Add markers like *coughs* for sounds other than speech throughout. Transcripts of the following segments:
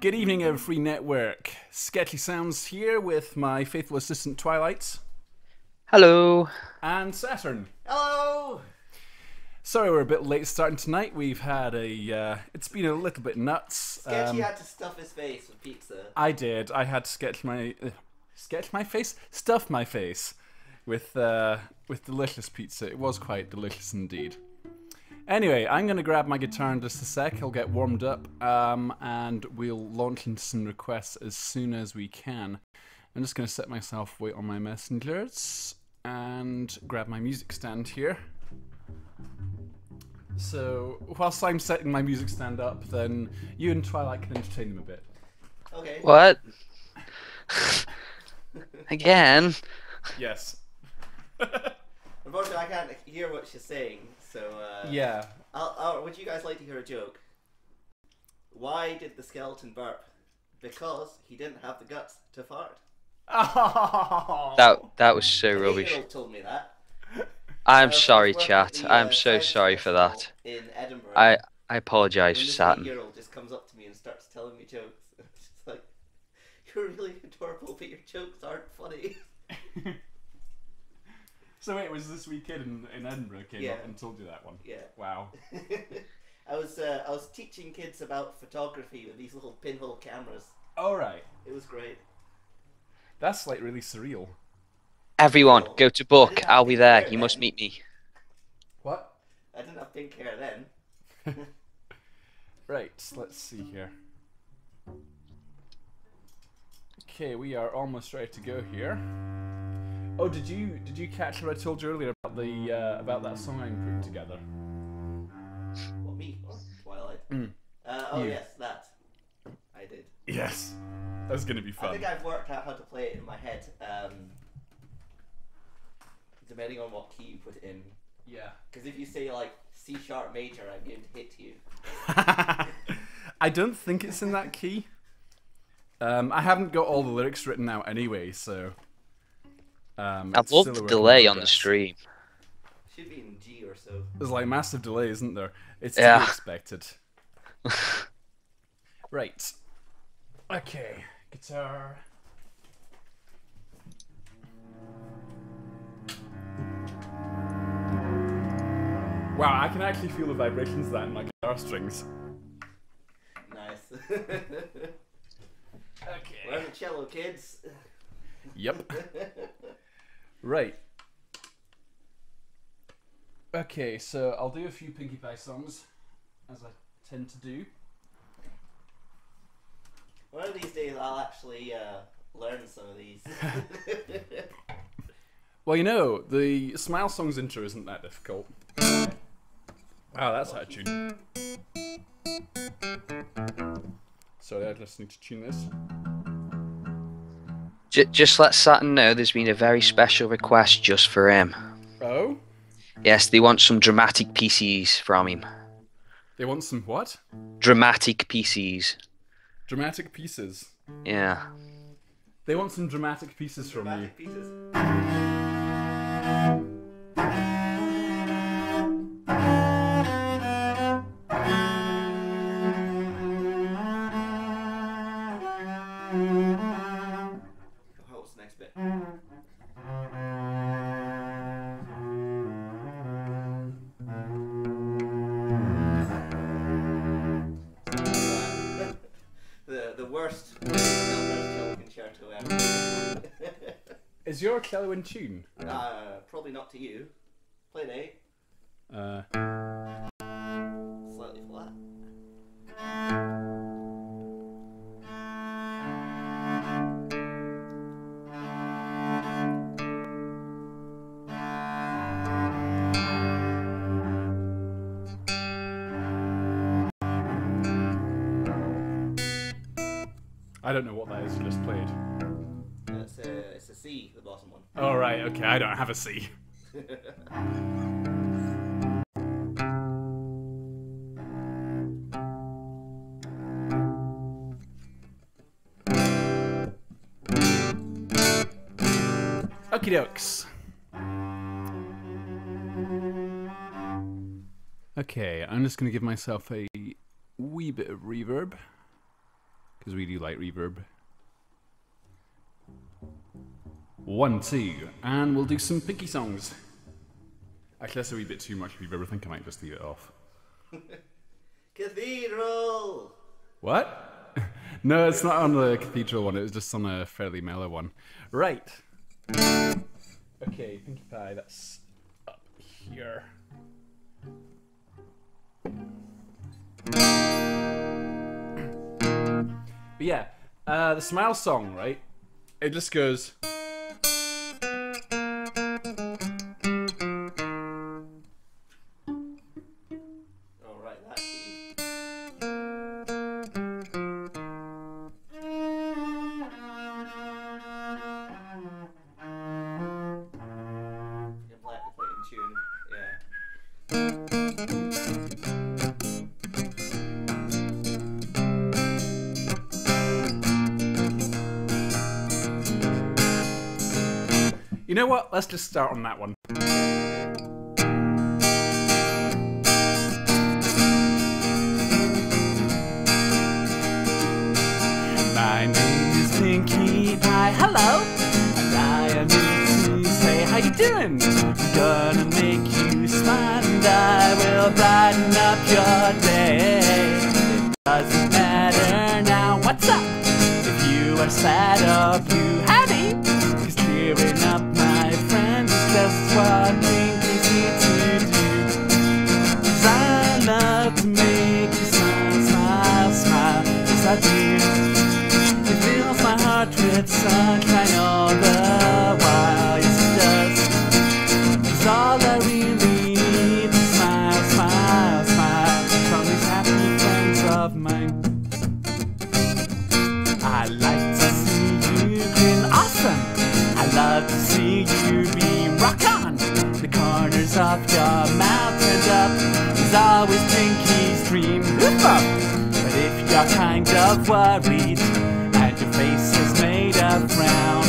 Good evening, Everfree Network. Sketchy Sounds here with my faithful assistant Twilight Hello. and Saturn. Hello! Sorry we're a bit late starting tonight. We've had a. Uh, it's been a little bit nuts. Sketchy Um, had to stuff his face with pizza. I did. I had to sketch my uh, sketch my face, stuff my face with uh, with delicious pizza. It was quite delicious indeed. Anyway, I'm gonna grab my guitar in just a sec. I'll get warmed up, um, and we'll launch into some requests as soon as we can. I'm just gonna set myself wait on my messengers and grab my music stand here. So whilst I'm setting my music stand up, then you and Twilight can entertain them a bit. Okay. What? *laughs* Again? Yes. *laughs* Unfortunately, I can't hear what she's saying, so. Uh, Yeah. I'll, I'll, would you guys like to hear a joke? Why did the skeleton burp? Because he didn't have the guts to fart. Oh. *laughs* That that was so An rubbish. told me that. I'm I was sorry, chat. the, I'm uh, so sorry for that. In Edinburgh. I I apologise and for this Saturn. eight-year-old just comes up to me and starts telling me jokes. *laughs* It's just like, you're really adorable, but your jokes aren't funny. *laughs* so wait, was this wee kid in, in Edinburgh came Yeah. up and told you that one? Yeah. Wow. *laughs* I was uh, I was teaching kids about photography with these little pinhole cameras. All right. It was great. That's like really surreal. Everyone, go to Buck. I'll be there. You must meet me. What? I didn't have pink hair then. *laughs* Right. Let's see here. Okay, we are almost ready to go here. Oh, did you did you catch what I told you earlier about the uh, about that song I'm putting together? What me? What? Twilight. Mm. Uh, oh You. yes, that. I did. Yes. That's gonna be fun. I think I've worked out how to play it in my head. Um, depending on what key you put in. Yeah. Because if you say like C sharp major, I'm going to hit you. *laughs* I don't think it's in that key. Um, I haven't got all the lyrics written out anyway, so. Um, I it's love the a work in delay on the stream. Should be in G or so. There's like massive delay, isn't there? It's to be expected. *laughs* right. Okay. Guitar. Wow, I can actually feel the vibrations of that in my guitar strings. Nice. *laughs* Okay. Learn the cello, kids. Yep. *laughs* Right. Okay, so I'll do a few Pinkie Pie songs, as I tend to do. One of these days, I'll actually uh, learn some of these. *laughs* Well, you know, the Smile Songs intro isn't that difficult. Wow, that's out of tune. Sorry, I just need to tune this. J- just let Saturn know there's been a very special request just for him. Oh? Yes, they want some dramatic PCs from him. They want some what? Dramatic PCs. Dramatic pieces. Yeah. They want some dramatic pieces from you. Dramatic pieces. In tune? uh, probably not to you. Don't have a C. Okie dokes. Okay, I'm just going to give myself a wee bit of reverb. because we do like reverb. One, two, and we'll do some Pinkie songs. Actually, that's a wee bit too much reverb. ever think I might just leave it off. *laughs* Cathedral! What? *laughs* no, it's not on the cathedral one. It was just on a fairly mellow one. Right. Okay, Pinkie Pie. That's up here. But yeah, uh, the Smile song, right? It just goes. Let's just start on that one. Kind of worried and your face is made of frown,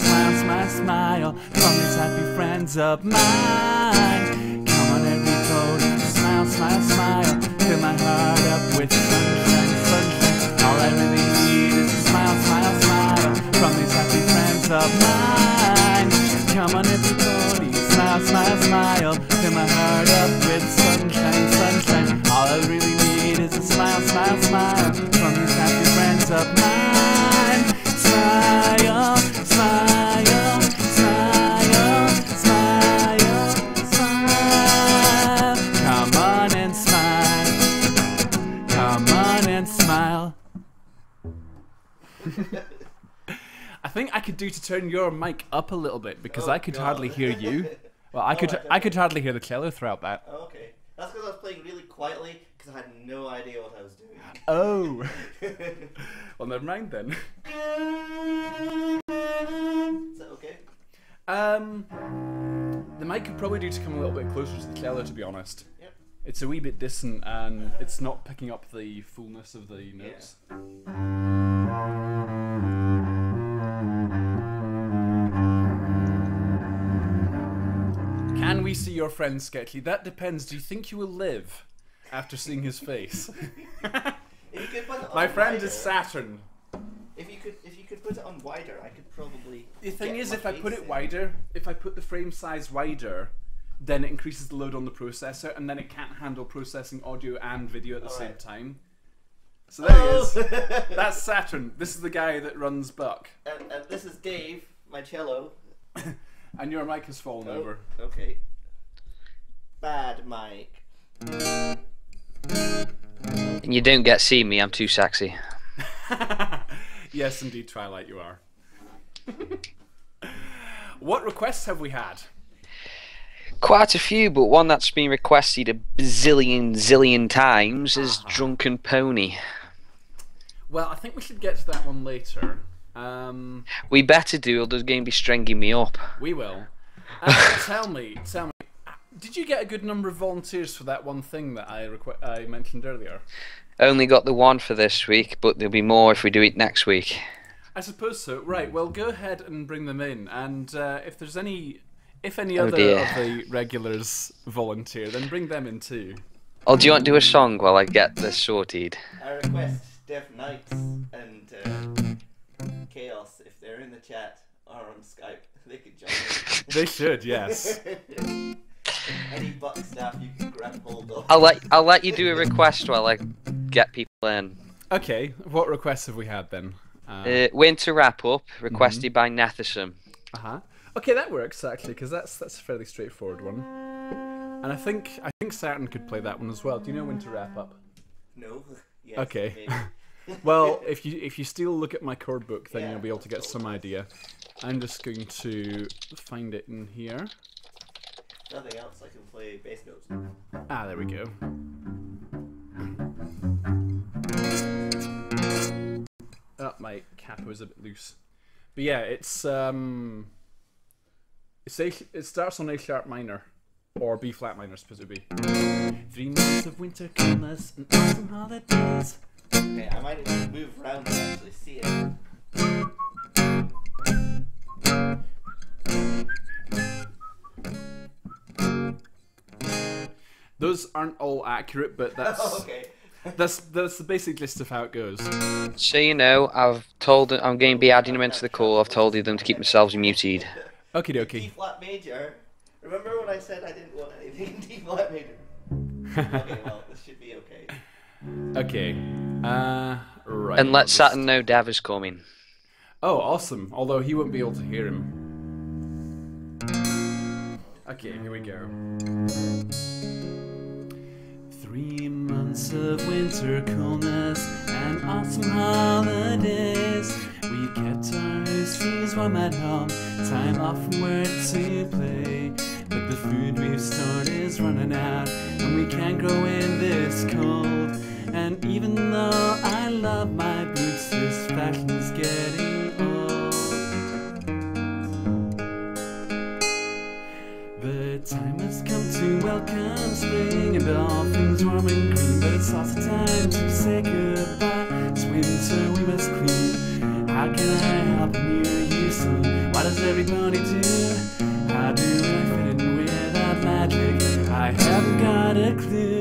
is a smile, from these happy friends of mine. Come on, every pony, smile, smile, smile. Fill my heart up with sunshine, sunshine. All I really need is a smile, smile, smile from these happy friends of mine. Come on, everybody, smile, smile, smile. Fill my heart up with sunshine, sunshine. All I really need is a smile, smile, smile from these happy friends of mine. Smile, smile, could do to turn your mic up a little bit because Oh, I could God. hardly hear you. *laughs* Well, I could I I could hardly hear the cello throughout that. Oh, okay. That's because I was playing really quietly because I had no idea what I was doing. *laughs* Oh. *laughs* well, never mind then. Is that okay? Um, the mic could probably do to come a little bit closer to the cello, to be honest. Yep. It's a wee bit distant and it's not picking up the fullness of the notes. Can we see your friend Sketchy? That depends. Do you think you will live after seeing his face? *laughs* If you could put it on My friend wider, is Saturn. If you could, if you could put it on wider, I could probably. The thing is, if I put it in. wider, if I put the frame size wider, then it increases the load on the processor, and then it can't handle processing audio and video at the same Alright. time. So there Oh! he is. Oh! *laughs* That's Saturn. This is the guy that runs Buck, and, and this is Dave, my cello. *laughs* and your mic has fallen Oh, over. Okay. Bad mic. And you don't get see me, I'm too sexy. *laughs* yes, indeed, Twilight, you are. *laughs* what requests have we had? Quite a few, but one that's been requested a bazillion zillion times is Uh-huh. Drunken Pony. Well, I think we should get to that one later. Um, We better do, or there's going to be stringing me up. we will. Uh, *laughs* tell me, tell me, did you get a good number of volunteers for that one thing that I requ- I mentioned earlier? Only got the one for this week, but there'll be more if we do it next week. I suppose so. Right. Well, go ahead and bring them in, and uh, if there's any, if any Oh, other dear. of the regulars volunteer, then bring them in too. Oh, do you want to do a song while I get this sorted? I request Dev Knights and uh, Chaos if they're in the chat or on Skype, they could join *laughs* They should, yes. *laughs* Any buck staff you can grab hold of. I'll let I'll let you do a request while I get people in. okay. What requests have we had then? Uh Uh, winter wrap up requested by Nethersum. huh. Okay, that works actually, because that's that's a fairly straightforward one. And I think I think Saturn could play that one as well. Do you know when to wrap up? No. *laughs* Yes, Okay. Well, *laughs* if you if you still look at my chord book, then Yeah, you'll be able to get some idea. I'm just going to find it in here. Nothing else. I can play bass notes. Ah, there we go. Oh, my capo is a bit loose. But yeah, it's um, it's a, it starts on A sharp minor, or B flat minor, I suppose it would be. Three months of winter coolness and awesome holidays. Okay, I might need to move around to actually see it. Those aren't all accurate, but *laughs* that's Oh, okay. that's that's the basic list of how it goes. So you know, I've told I'm going to be adding them into the call. I've told them to keep themselves muted. Okie D dokie. *laughs* flat major. Remember when I said I didn't want anything in D flat major? *laughs* okay, well, Okay. Uh, right. And let Saturn know Dav is coming. Oh, awesome. Although he won't be able to hear him. Okay, here we go. Three months of winter coolness and awesome holidays. We kept our house warm at home, time off from work to play. But the food we've stored is running out, and we can't grow in this cold. And even though I love my boots, this fashion's getting old. The time has come to welcome spring and all things warm and green, but it's also time to say goodbye. It's winter, we must clean. How can I help near you soon? What does everybody do? How do I fit in without magic? I haven't got a clue.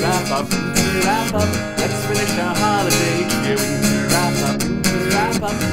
Wrap up. Wrap up, let's finish our holiday here. Winter wrap up, wrap up.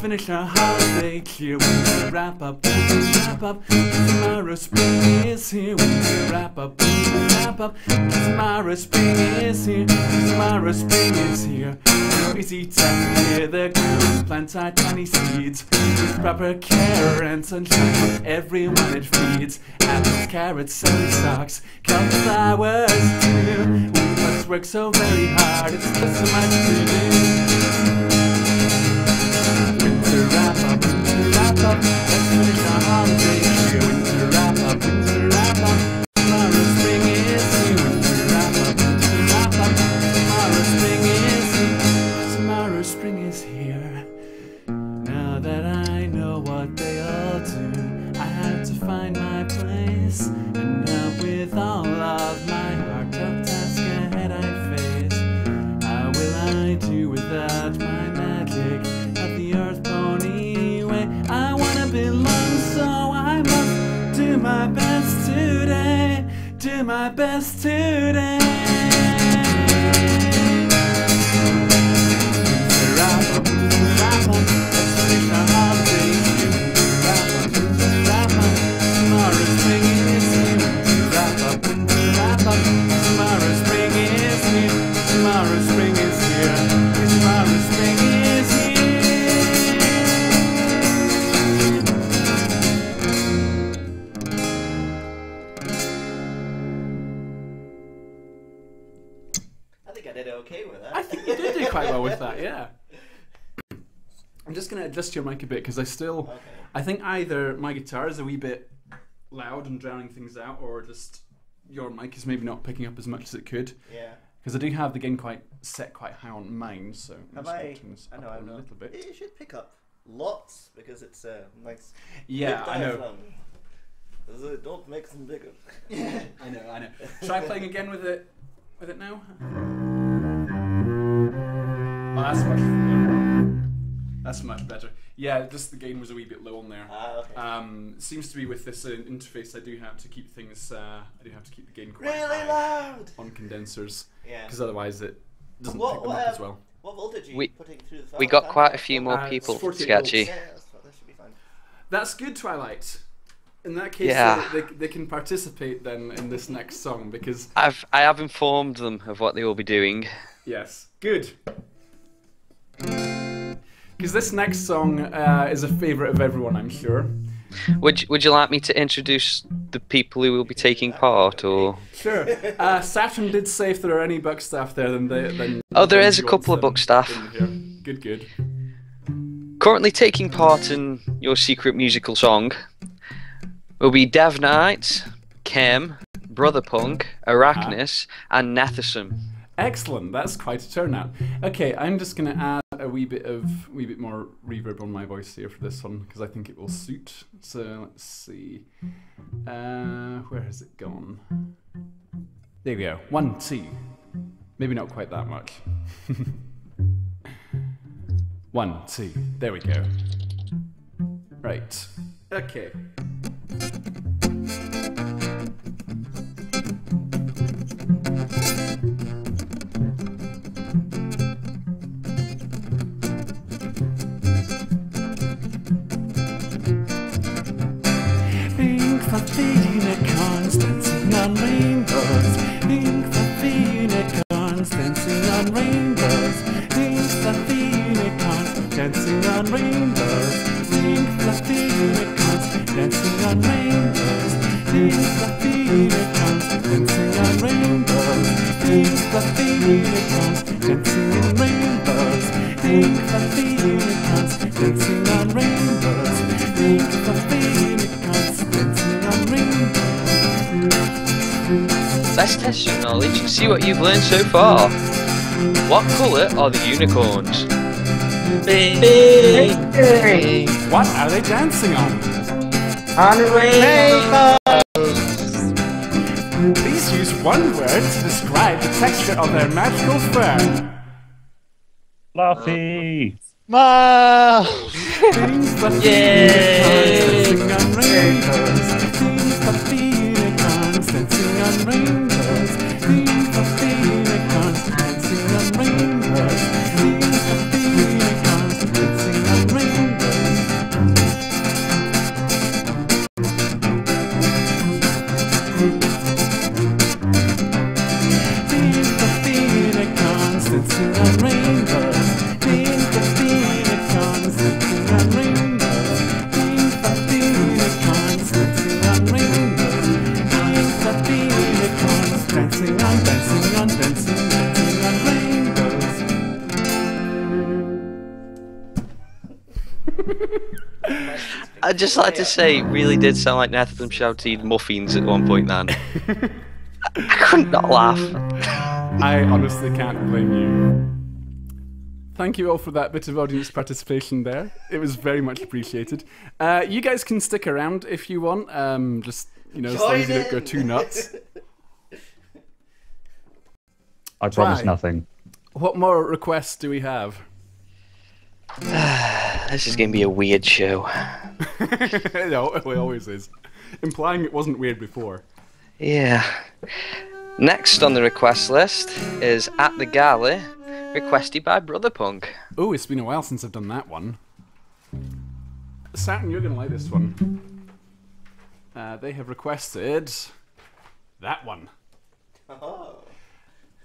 Finish our holiday here. Winter wrap up. Wrap up. Tomorrow spring is here. Winter wrap up. Wrap up. Tomorrow spring is here. Tomorrow spring is here. No easy task here. The ground plant our tiny seeds with proper care and sunshine. Everyone it feeds. Apples, carrots, celery stalks, cauliflowers too. We must work so very hard. It's just so much to do. Wrap up, winter wrap up. Let's finish our holiday my best today. Quite well with that, yeah. I'm just gonna adjust your mic a bit because I still, Okay. I think either my guitar is a wee bit loud and drowning things out, or just your mic is maybe not picking up as much as it could. Yeah. Because I do have the gain quite set quite high on mine, so I'm Have I? I know. I a know. little bit. It should pick up lots because it's a nice. Yeah, I know. it- Don't make them bigger. *laughs* I know, I know. Try playing again with it, with it now. Oh, that's much. That's much better. Yeah, just the gain was a wee bit low on there. Ah, okay. Um, seems to be with this uh, interface, I do have to keep things. Uh, I do have to keep the gain quite really high loud. on condensers Yeah. because otherwise it doesn't What- pick them what, up as um, well. What voltage are you We- putting through the We fan? got quite a few more Uh, people, Sketchy. Yeah, that's, that should be fine. That's good, Twilight. In that case, Yeah. they, they, they can participate then in this next song because I've I have informed them of what they will be doing. Yes, good. Because this next song uh, is a favourite of everyone, I'm sure. Would you, Would you like me to introduce the people who will be taking part, or? Sure. Uh, Saturn did say if there are any buck staff there, then they, then. Oh, there is a couple of buck staff. Good, good. Currently taking part in your secret musical song will be Dev Knight, Kem, Brother Punk, Arachnis, and Nethersum. Excellent. That's quite a turnout. Okay, I'm just gonna add a wee bit of wee bit more reverb on my voice here for this one because I think it will suit. So let's see. Uh, where has it gone? There we go. One, two. Maybe not quite that much. *laughs* One, two. There we go. Right. Okay. Unicorns dancing on rainbows. Pink fluffy unicorns dancing on rainbows. Pink fluffy unicorns dancing on rainbows. Pink fluffy unicorns dancing on rainbows. Pink fluffy unicorns dancing on rainbows. Pink fluffy unicorns dancing in rainbows. Pink fluffy unicorns dancing Let's test your knowledge and see what you've learned so far. What colour are the unicorns? What are they dancing on? Please use one word to describe the texture of their magical fur. Fluffy. Pink fluffy unicorns dancing on rainbows. Pink fluffy unicorns dancing on rainbows. I'd just like to say, it really did sound like Netherland shouted muffins at one point. Then *laughs* I couldn't not laugh. I honestly can't blame you. Thank you all for that bit of audience participation there. It was very much appreciated. Uh, you guys can stick around if you want. Um, just you know, as long as you don't go too nuts. I promise Right. nothing. What more requests do we have? *sighs* This is gonna be a weird show. *laughs* no, it always is. Implying it wasn't weird before. Yeah. Next on the request list is At the Gala, requested by Brother Punk. Oh, it's been a while since I've done that one. Saturn, you're gonna like this one. Uh, they have requested that one. Oh,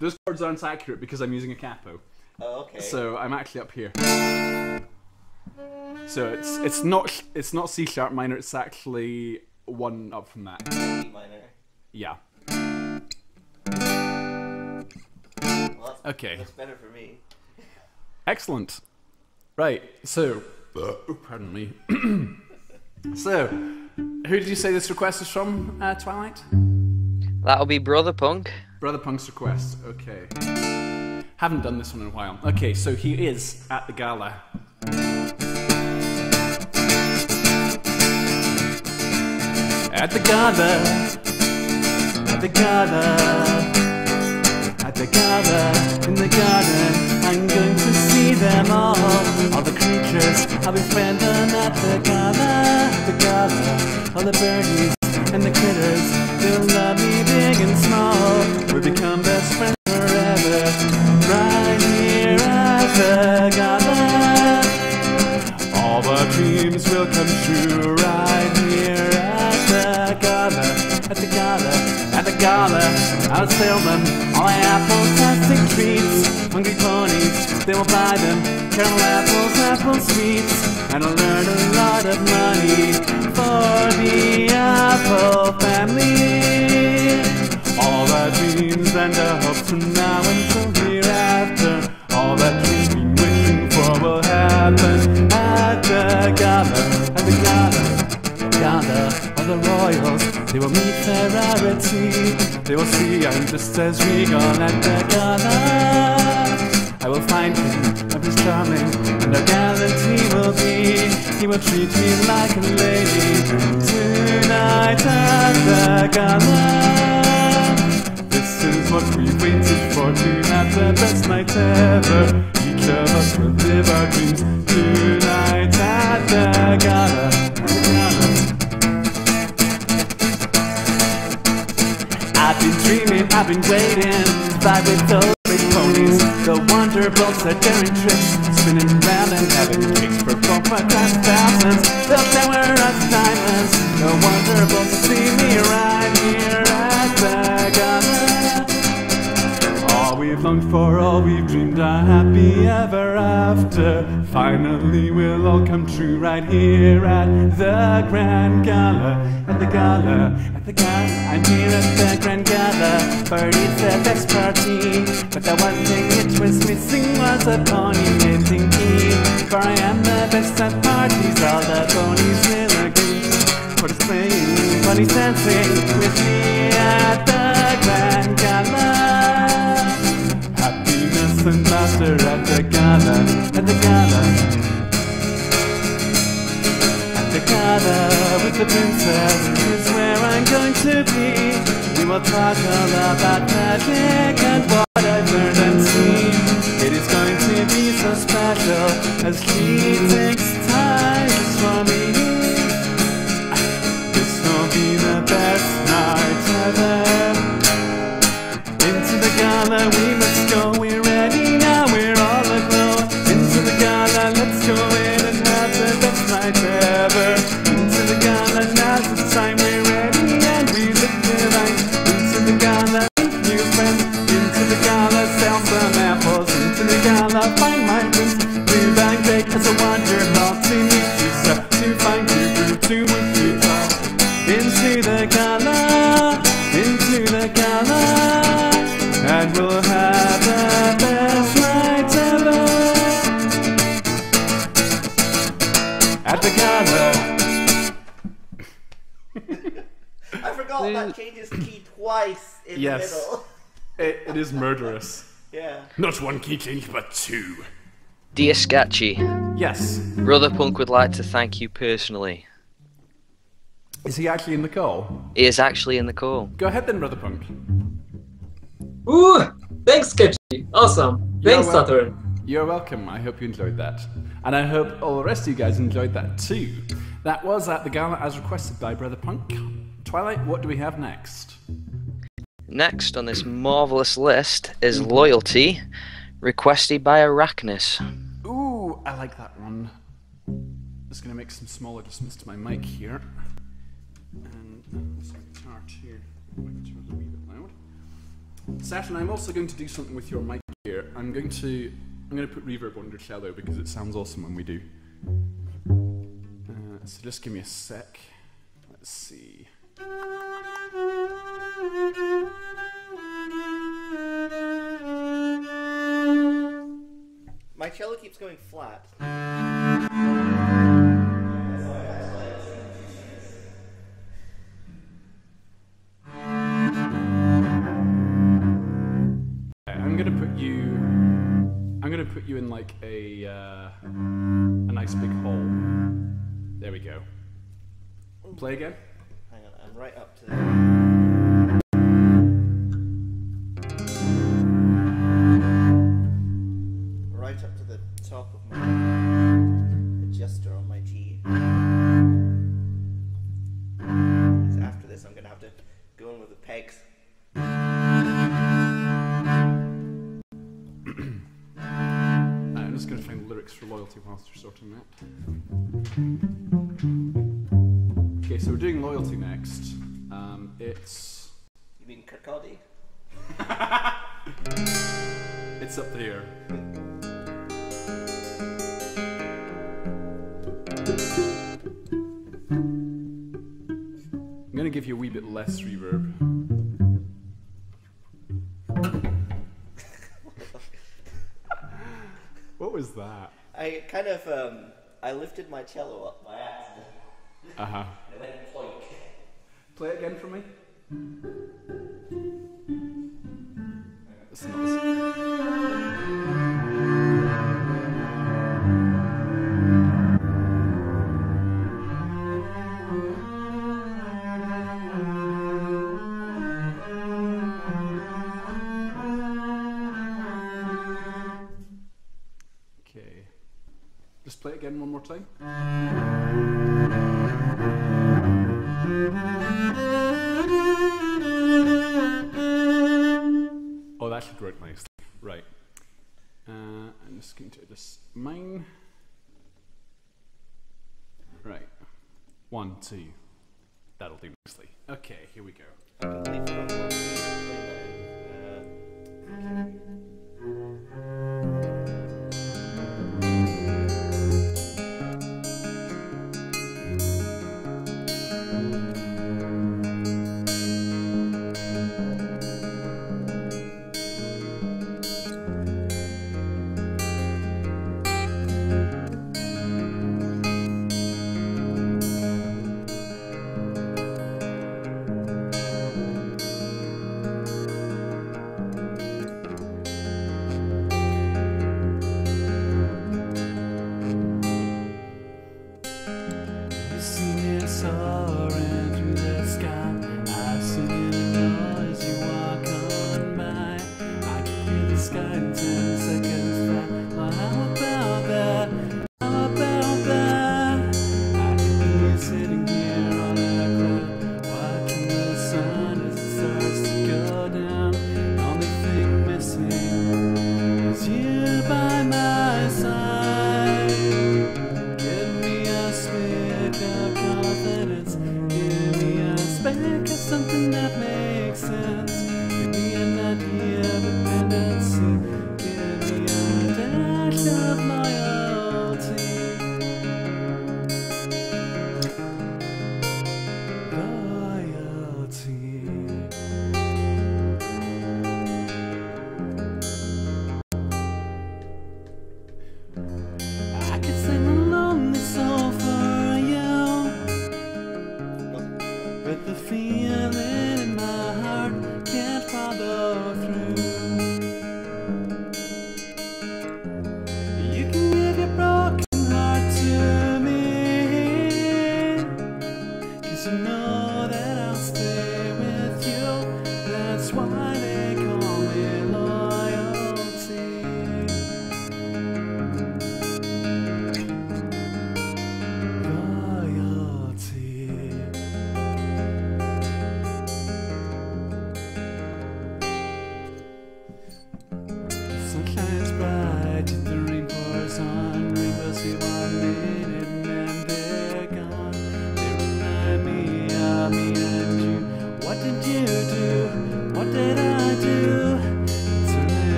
Those chords aren't accurate because I'm using a capo. oh, okay. So I'm actually up here. So it's it's not it's not C sharp minor. It's actually one up from that. D minor. Yeah. Well, that's, Okay. that's better for me. Excellent. Right. So, oh, pardon me. *clears throat* so, who did you say this request is from? Uh, Twilight. That'll be Brother Punk. Brother Punk's request. Okay. Haven't done this one in a while. Okay, so he is at the gala. At the gala. At the gala. At the gala. In the garden. I'm going to see them all. All the creatures. I'll befriend them at the gala. The gala. All the birdies and the critters. They'll love me big and small. We'll become best friends forever. Right here at the gala. All the dreams will come true I'll sell them. All apples, plastic treats, hungry ponies. They will buy them. Caramel apples, apple sweets, and I'll earn a lot of money for the apple family. All the dreams and the hopes from now until hereafter. All that we've been wishing for will happen at the gala, at the gala, gala the royals. They will meet their rarity. They will see I'm just as regal at the gala. I will find him, of his charming, and our gallantry will be. He will treat me like a lady tonight at the gala. This is what we waited for to have the best night ever. Each of us will live our dreams tonight. At the gala. I've been dreaming, I've been waiting fly with those big ponies. The Wonderbolts are daring tricks, spinning round and having kicks for four thousand thousands. They'll say us diamonds. The wonder bolts see for, all we've dreamed, a happy ever after. Finally, will all come true right here at the Grand Gala. At the Gala, at the Gala. I'm here at the Grand Gala. Birdie's the best party. But the one thing it was missing was a pony knitting key. For I am the best at parties, all the ponies will agree. For it's playing, ponies dancing with me at the Grand Gala. And laughter at the gala, at the gala. At the gala with the princess is where I'm going to be. We will talk all about magic and what I've learned and seen. It is going to be so special as she takes time for me. It, it is murderous. *laughs* Yeah. Not one key change, but two. Dear Sketchy, Yes. Brother Punk would like to thank you personally. Is he actually in the call? He is actually in the call. Go ahead then, Brother Punk. Ooh, thanks, Sketchy. Awesome. You're Thanks, welcome. Saturn. You're welcome. I hope you enjoyed that. And I hope all the rest of you guys enjoyed that too. That was at the gala as requested by Brother Punk. Twilight, what do we have next? Next on this marvelous list is Loyalty, requested by Arachnus. Ooh, I like that one. Just gonna make some small adjustments to my mic here. And some guitar too. Guitar's a wee bit loud. Saturn, I'm also going to do something with your mic here. I'm going to I'm going to put reverb on your cello because it sounds awesome when we do. Uh, so just give me a sec. Let's see. My cello keeps going flat. I'm gonna put you. I'm gonna put you in like a uh, a nice big hole. There we go. Play again. Hang right up to the. Right up to the top of my adjuster on my I'm gonna have to go in with the pegs. *clears throat* I'm just gonna find the lyrics for loyalty whilst you're sorting that. Okay, so we're doing loyalty next. Um, it's You mean Kirkcaldy? *laughs* it's up there. I'm gonna give you a wee bit less reverb. *laughs* what was that? I kind of um, I lifted my cello up by accident. Uh huh. and It went ploink. Play it again for me.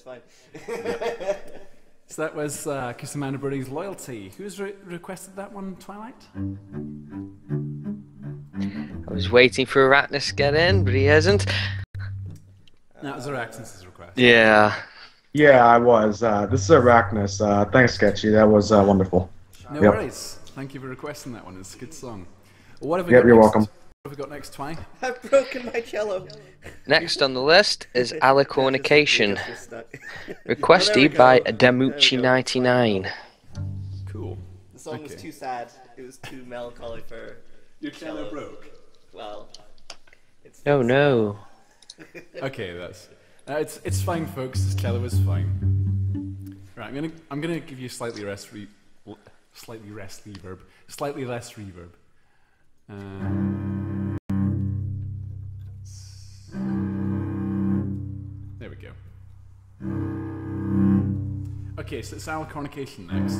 It's fine. *laughs* So that was uh, Kiss Amanda Brody's Loyalty. Who's re- requested that one, Twilight? I was waiting for Arachnus to get in, but he hasn't. That was Araxis' request. Yeah. Yeah, I was. Uh, this is Arachnus. Uh, thanks, Sketchy. That was uh, wonderful. No Yep. worries. Thank you for requesting that one. It's a good song. What have we Yep, got you're next? welcome. What have we got next, Twi? *laughs* I've broken my cello. Next on the list is *laughs* Just- Alicornication, just. Oh, requested by go. There we go. Damucci99. Cool. The song was too sad. It was too melancholy for. Your cello broke. Well, it's. Oh no. Okay, that's uh, it's it's fine, folks. This cello is fine. Right, I'm gonna I'm gonna give you slightly less re- slightly less reverb, slightly less reverb. Um, Okay, so it's Alicornication next.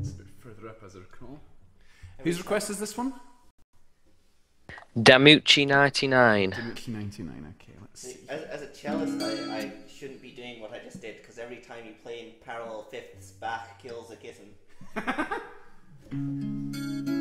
It's a bit further up as I recall. Whose request is this one? Damucci99. Dimitri 99, okay, let's see. As, as a cellist, I, I shouldn't be doing what I just did because every time you play in parallel fifths, Bach kills a kitten. *laughs*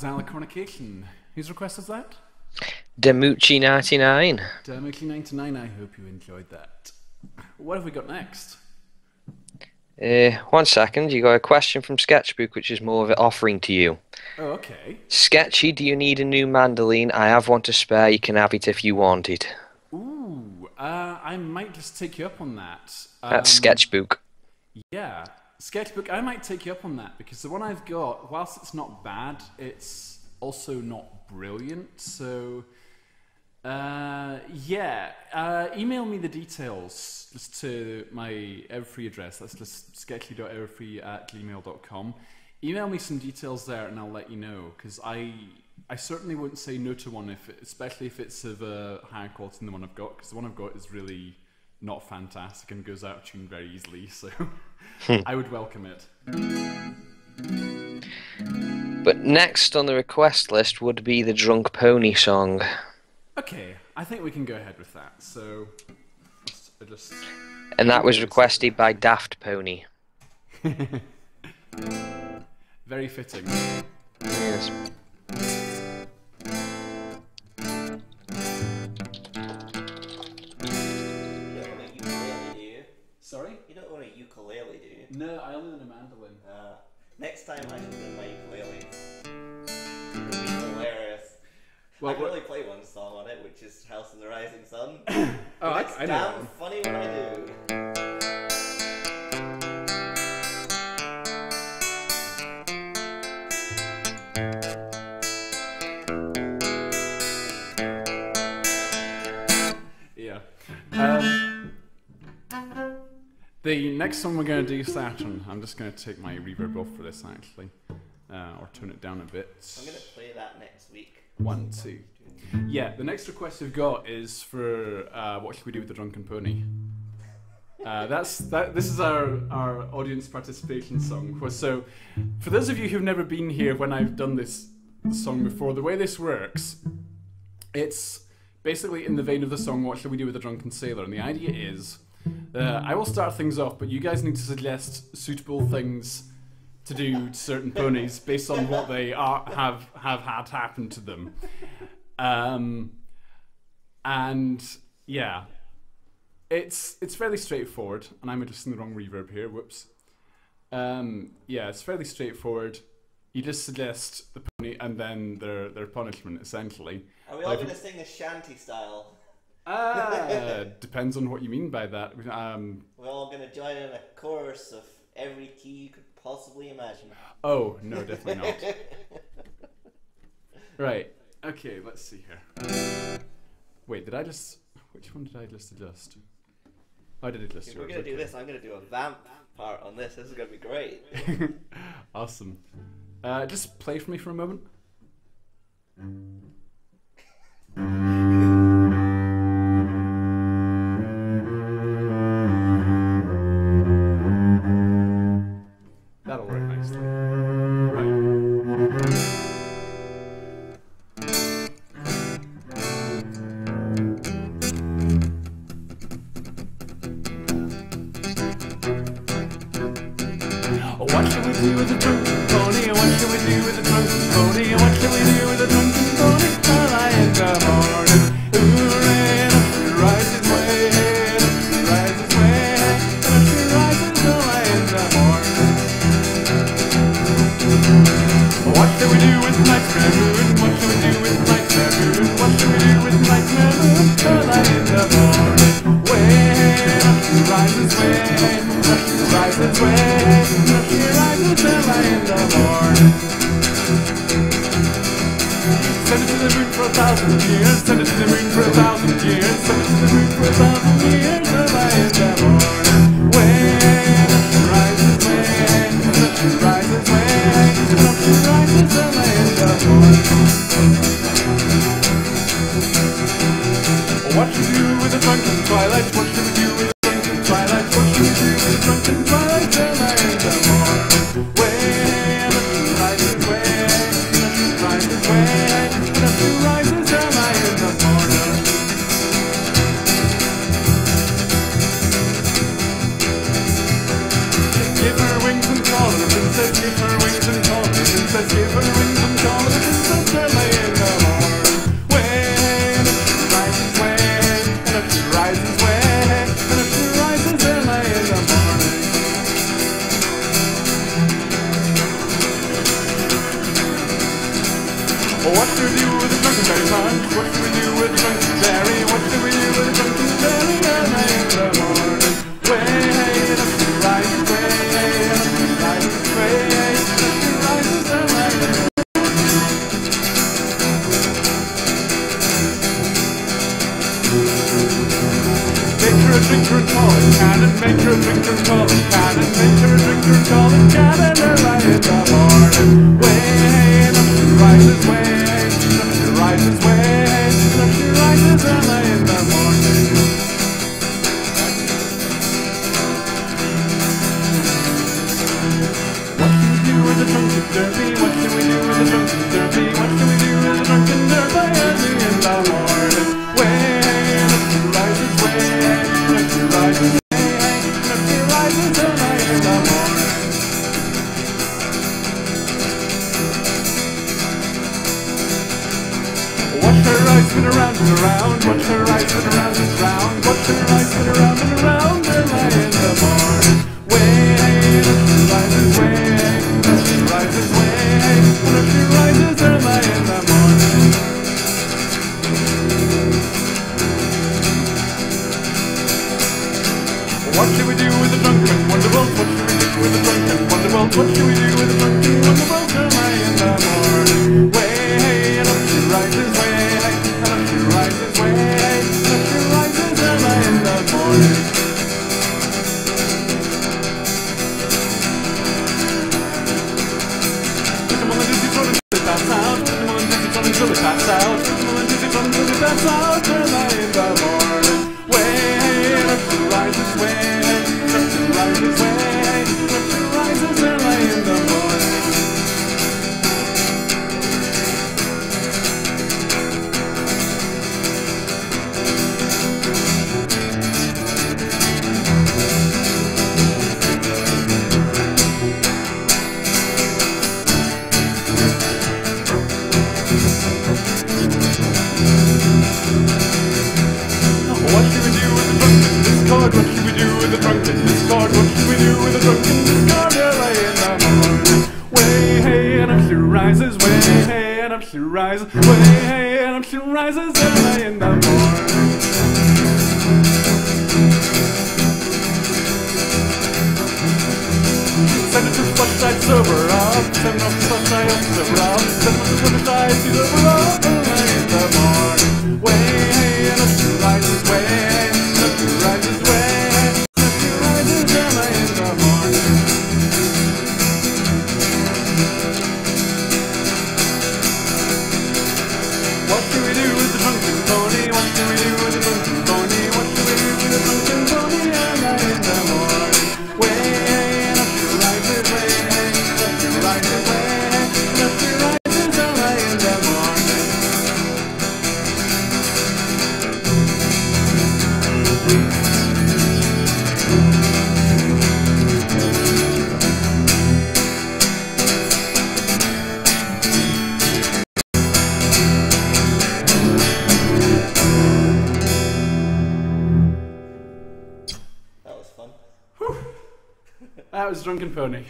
Was Alicornication. Whose request was that? Demucci99. Damokey99, I hope you enjoyed that. What have we got next? Uh, one second, you got a question from Sketchbook, which is more of an offering to you. Oh, okay. Sketchy, do you need a new mandolin? I have one to spare. You can have it if you want it. Ooh, uh, I might just take you up on that. That's Um, Sketchbook. Yeah, sketchbook. I might take you up on that because the one I've got, whilst it's not bad, it's also not brilliant. So, uh, yeah, uh, email me the details just to my Everfree address. That's just sketchy.everfree at gmail.com. Email me some details there, and I'll let you know because I. I certainly wouldn't say no to one if, especially if it's of a higher quality than the one I've got, because the one I've got is really not fantastic and goes out of tune very easily. So hmm. I would welcome it. But next on the request list would be the Drunk Pony song. Okay, I think we can go ahead with that. So just And that was requested by Daft Pony. *laughs* very fitting. Yes. House in the Rising Sun. *coughs* Oh, I, I damn funny when I do. Yeah. Um, the next song we're going to do, Saturn. I'm just going to take my reverb off for this actually, uh, or turn it down a bit. I'm gonna play that next week. One, two. Yeah, the next request we've got is for uh, what should we do with the drunken pony? Uh, that's that. This is our our audience participation song. So, for those of you who've never been here when I've done this song before, the way this works, it's basically in the vein of the song "What Shall We Do with a Drunken Sailor," and the idea is, uh, I will start things off, but you guys need to suggest suitable things to do to certain ponies based on what they are have have had happen to them. Um, and yeah, it's it's fairly straightforward, and I'm adjusting the wrong reverb here. Whoops. Um, yeah, it's fairly straightforward. You just suggest the pony and then their their punishment essentially. Are we all Like- gonna sing a shanty style? Uh, *laughs* depends on what you mean by that. Um, We're all gonna join in a chorus of every key you could possibly imagine. oh no, definitely not. *laughs* Right. Okay, let's see here. Wait, did I just? Which one did I just adjust? I did adjust If we're gonna do this, I'm gonna do a vamp part on this. This is gonna be great. *laughs* awesome. Uh, just play for me for a moment. *laughs* drunken twilight? What should drinker calling, cannon maker, drinker calling, cannon early That Drunken Pony.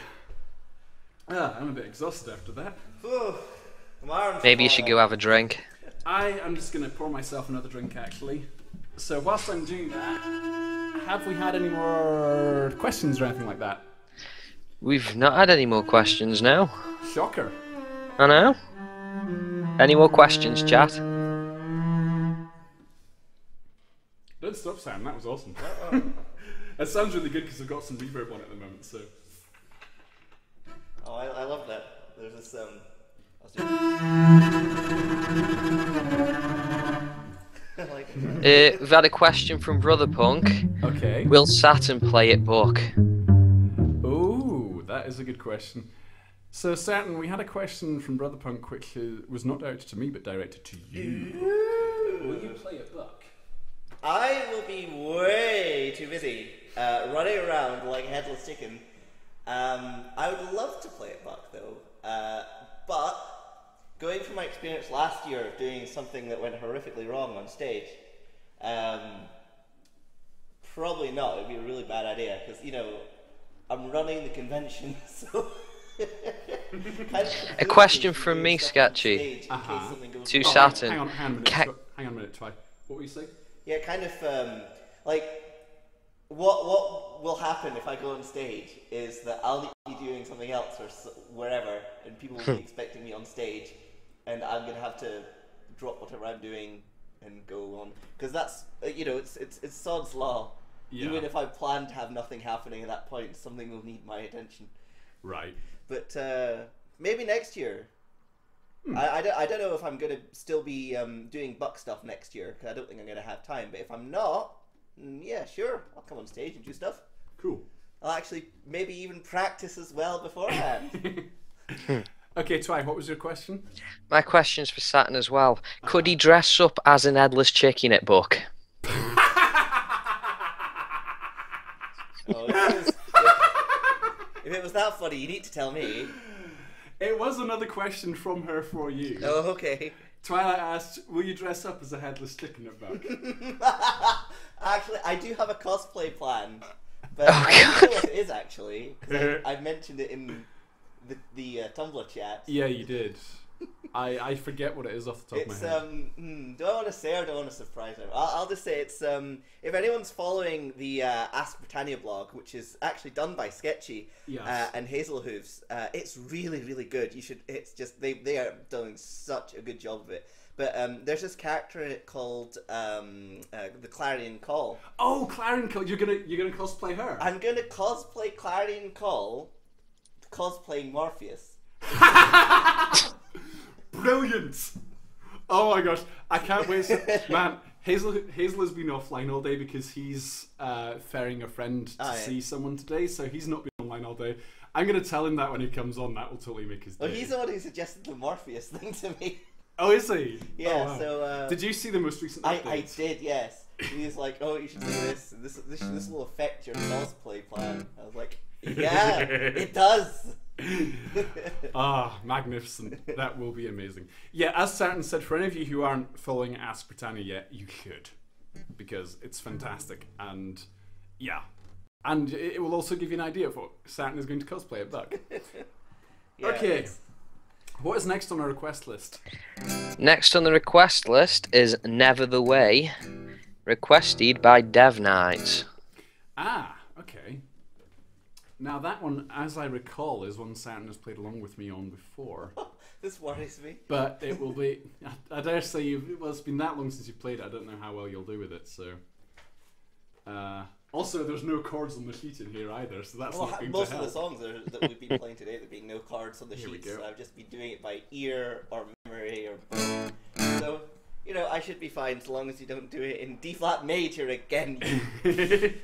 Ah, I'm a bit exhausted after that. Whew. My arms Maybe you should go have a drink. I am just going to pour myself another drink actually. So whilst I'm doing that, have we had any more questions or anything like that? We've not had any more questions now. Shocker. I know. Any more questions, chat? Don't stop, Sam. That was awesome. *laughs* that sounds really good because I've got some reverb on it at the moment. So Oh, I, I love that. There's this um. *laughs* I was doing... like, Uh, we've had a question from Brother Punk. okay. Will Saturn play it Buck? Oh, that is a good question. So, Saturn, we had a question from Brother Punk which was not directed to me but directed to you. Will you play a Buck? I will be way too busy uh, running around like a headless chicken. Um, I would love to play it back though, uh, but going from my experience last year of doing something that went horrifically wrong on stage, um, probably not. It would be a really bad idea because you know I'm running the convention, *laughs* so. kind of A question from me, stuff Sketchy. stage in case Uh-huh. To wrong. Saturn. Hang on, hang on a minute. Ca- hang on a minute, Twi. What were you saying? Yeah, kind of um, like what what will happen if I go on stage is that I'll be doing something else or wherever, and people will be *laughs* expecting me on stage, and I'm gonna have to drop whatever I'm doing and go on because that's uh, you know it's it's it's Sod's law. Yeah. Even if I plan to have nothing happening at that point, something will need my attention. Right. But uh, maybe next year. Hmm. I, I, don't, I don't know if I'm going to still be um, doing Buck stuff next year, because I don't think I'm going to have time. But if I'm not, mm, yeah, sure, I'll come on stage and do stuff. Cool. I'll actually maybe even practice as well beforehand. *laughs* *laughs* okay, Twy, what was your question? My question's for Saturn as well. Could he dress up as an headless chicken at Buck? *laughs* Oh, if, it was, if it was that funny, you need to tell me. It was another question from her for you. Oh, okay. Twilight asked, "Will you dress up as a headless chicken at Buck?" Actually, I do have a cosplay plan, but Oh, I don't God. know what it is actually because I, *laughs* I mentioned it in the the uh, Tumblr chat. yeah, you did. I I forget what it is off the top It's of my head. um. hmm, do I want to say or do I want to surprise them? I'll, I'll just say it's um. If anyone's following the uh, Ask Britannia blog, which is actually done by Sketchy Yes. uh, and Hazel Hooves, uh, it's really really good. You should. It's just they they are doing such a good job of it. But um, there's this character in it called um, uh, the Clarion Call. oh, Clarion Call, you're gonna you're gonna cosplay her. I'm gonna cosplay Clarion Call, cosplaying Morpheus. *laughs* Brilliant! Oh my gosh, I can't wait. to- *laughs* Man, Hazel Hazel has been offline all day because he's uh, ferrying a friend to Ah, yeah. see someone today, so he's not been online all day. I'm gonna tell him that when he comes on. That will totally make his day. Well, he's the one who suggested the Morpheus thing to me. Oh, is he? Yeah, Oh, wow. so, uh, did you see the most recent I? I did, yes. He was like, "Oh, you should do this. This this this will affect your cosplay plan." I was like, "Yeah, it does." *laughs* Ah, magnificent. That will be amazing. Yeah, as Saturn said, for any of you who aren't following Ask Britannia yet, you should. Because it's fantastic. And yeah. And it will also give you an idea of what Saturn is going to cosplay at Buck. *laughs* Yeah, Okay. it's- What is next on the request list? Next on the request list is Never the Way, requested by Dev Knight. Ah, okay. Now, that one, as I recall, is one Saturn has played along with me on before. *laughs* This worries me. But it will be. I, I dare say you've. Well, it's been that long since you played it. I don't know how well you'll do with it. So. Uh, also, there's no chords on the sheet in here either, so that's Well, not going most to of the songs are, that we've been playing today, there being no cards on the Here we sheets, so I've just been doing it by ear or memory or. So, you know, I should be fine as long as you don't do it in D flat major again. *laughs*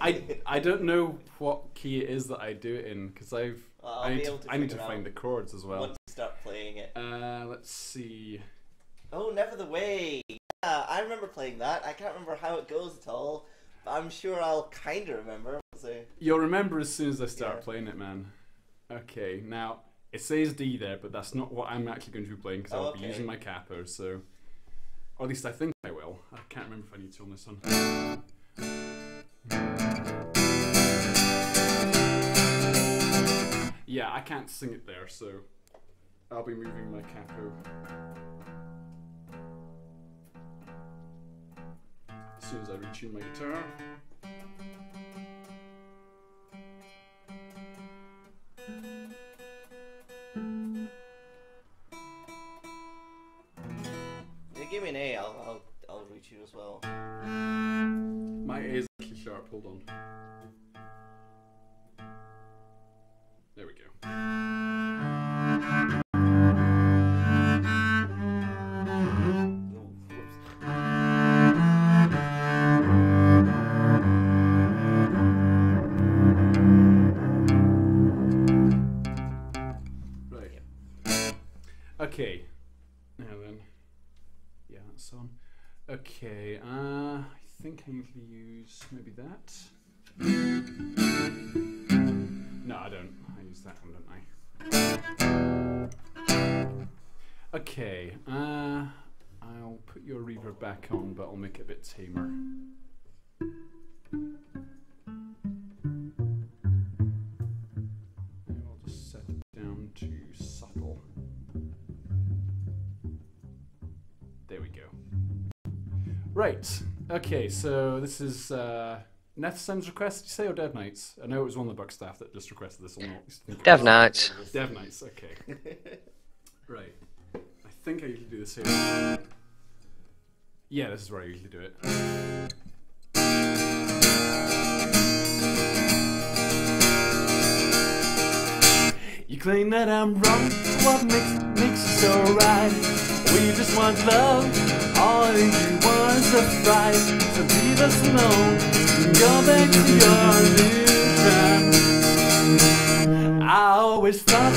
I I don't know what key it is that I do it in because I've. I'll I need, to, I need to find the chords as well. Once you start playing it. Uh, let's see. Oh, Never the Way. Yeah, I remember playing that. I can't remember how it goes at all, I'm sure I'll kind of remember. So, You'll remember as soon as I start Yeah. playing it, man. Okay, now it says D there, but that's not what I'm actually going to be playing because Oh, I'll be using my capo. So, or at least I think I will. I can't remember if I need to on this one. Yeah, I can't sing it there, so I'll be moving my capo. Soon as I retune my guitar. yeah, give me an A. I'll I'll I'll reach you as well. My A is actually sharp. Hold on. There we go. Okay. Now then. Yeah, that's on. Okay. Uh, I think I usually use maybe that. No, I don't. I use that one, don't I? Okay. Uh, I'll put your reverb back on, but I'll make it a bit tamer. Right. Okay, so this is uh, Nethsem's request, you say, or Dev Knights? I know it was one of the Buckstaff that just requested this or not. Dev Knights. Dev Knights, okay. *laughs* right. I think I usually do this here. Yeah, this is where I usually do it. You claim that I'm wrong. What makes makes you so right? We just want love. All you want is a fight. So leave us alone. and Go back to your new illusion. I always thought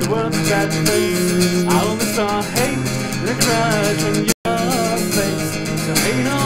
the world's a bad place. I only saw hate and a crush on your face. So hate all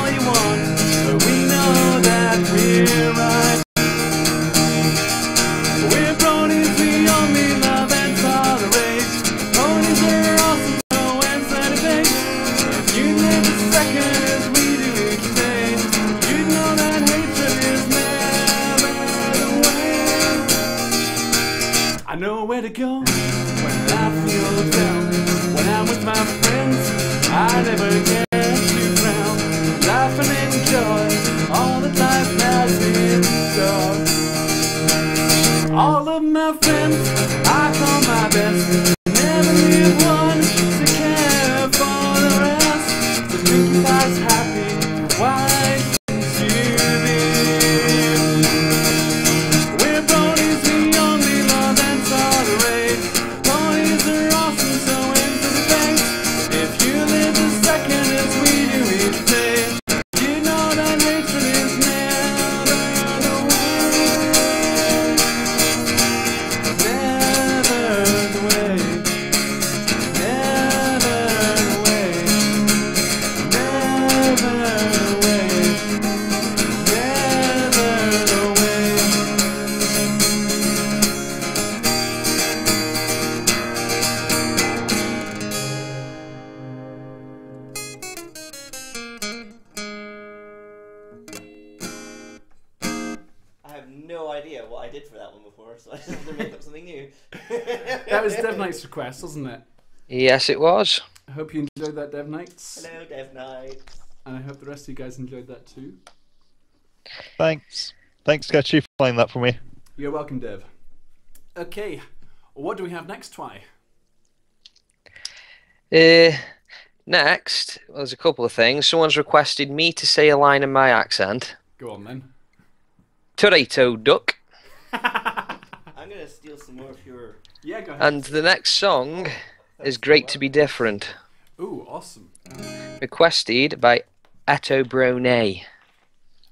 Yes, it was. I hope you enjoyed that, Dev Knights. Hello, Dev Knight. And I hope the rest of you guys enjoyed that too. Thanks. Thanks, Sketchy, for playing that for me. You're welcome, Dev. Okay, what do we have next, Twy? Uh, next, well, there's a couple of things. Someone's requested me to say a line in my accent. Go on then. Toretto duck. *laughs* I'm gonna steal some more of your. Yeah, go ahead. And the next song is Great to Be Different. Ooh, awesome. Requested by Eto Brone.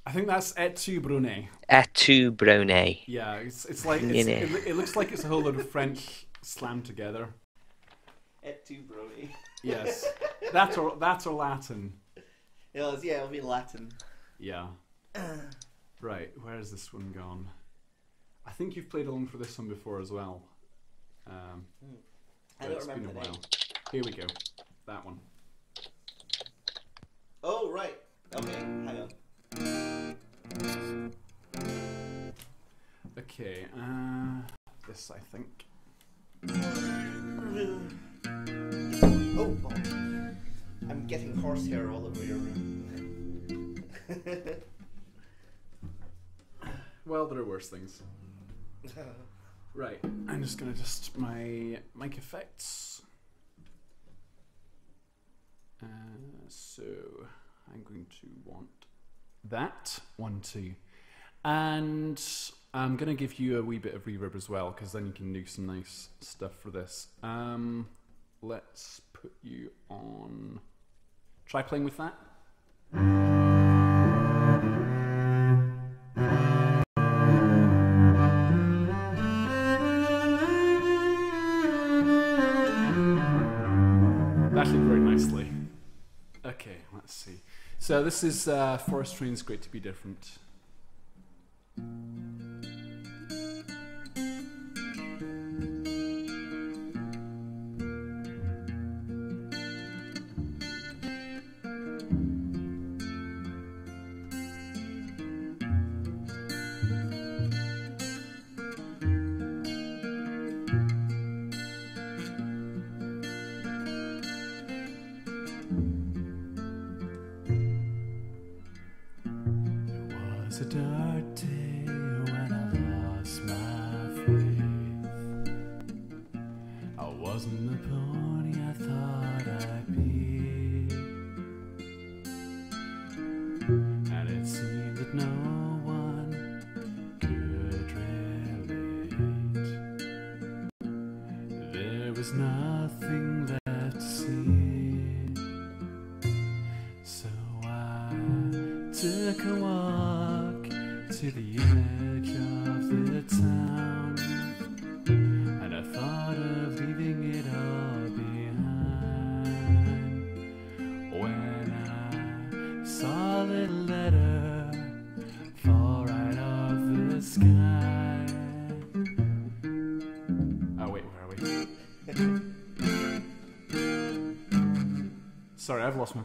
I think that's Et tu Brunet. Etu Brone. Yeah, it's it's like it's, it, it looks like it's a whole load of French slammed together. Et tu, Yes, that or that or Latin. Yeah, yeah, it'll be Latin. Yeah. Right, where has this one gone? I think you've played along for this one before as well. Um, I don't it's been remember a the name. while. Here we go. That one. Oh, right. Okay, hang on. Okay, uh, this I think. Oh, balls. I'm getting horsehair all over your room. *laughs* Well, there are worse things. *laughs* Right, I'm just gonna just my mic effects. Uh, so I'm going to want that one, two, and I'm gonna give you a wee bit of reverb as well, because then you can do some nice stuff for this. Um, let's put you on. Try playing with that. That So this is uh, Forest Rain's Great to Be Different.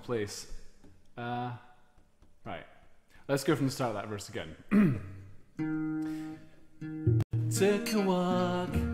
place. Uh, right. Let's go from the start of that verse again. *clears throat* Take a walk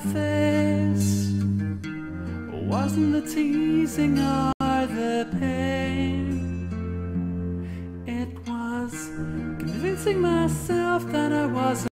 face wasn't the teasing or the pain. It was convincing myself that I was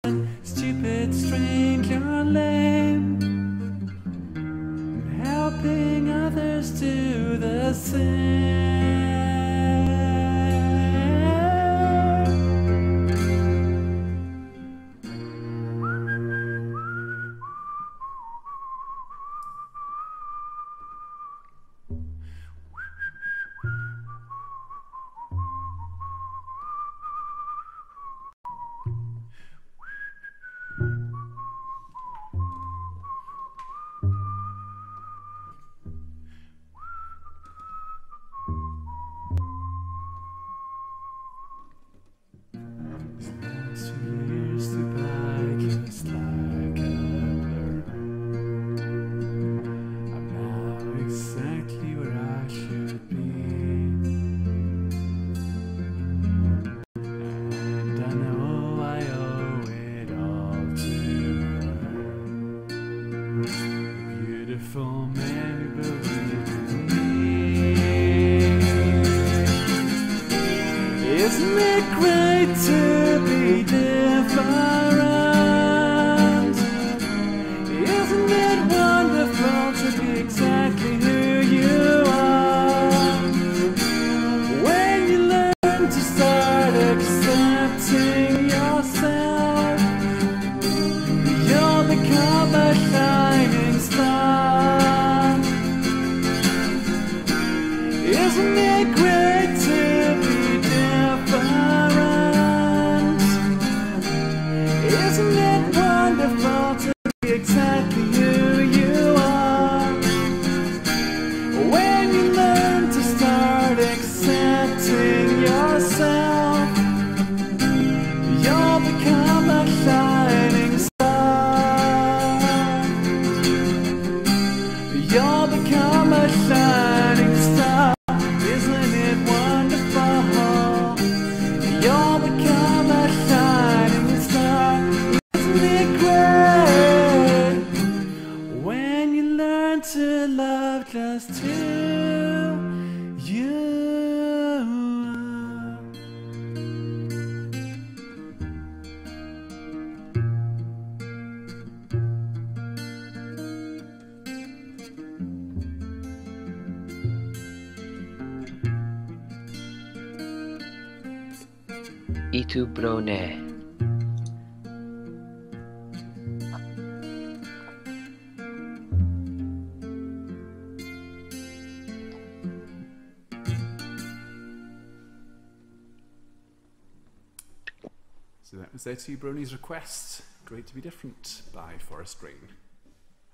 So that was their two bronies' requests. Great to be different by Forest Rain.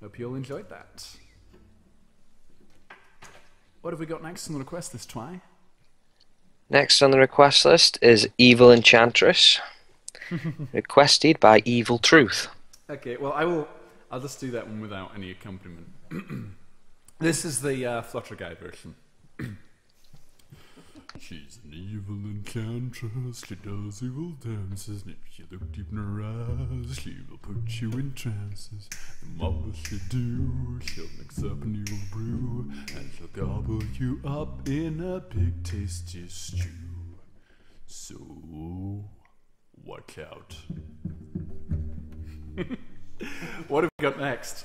Hope you all enjoyed that. What have we got next on the request list, Twy? Next on the request list is Evil Enchantress, *laughs* requested by Evil Truth. Okay, well, I will. I'll just do that one without any accompaniment. *clears throat* this is the uh, Flutterguy version. *clears throat* She's an evil enchantress, she does evil dances, and if you look deep in her eyes, she will put you in trances. And what will she do? She'll mix up an evil brew, and she'll gobble you up in a big tasty stew. So, watch out. *laughs* what have we got next?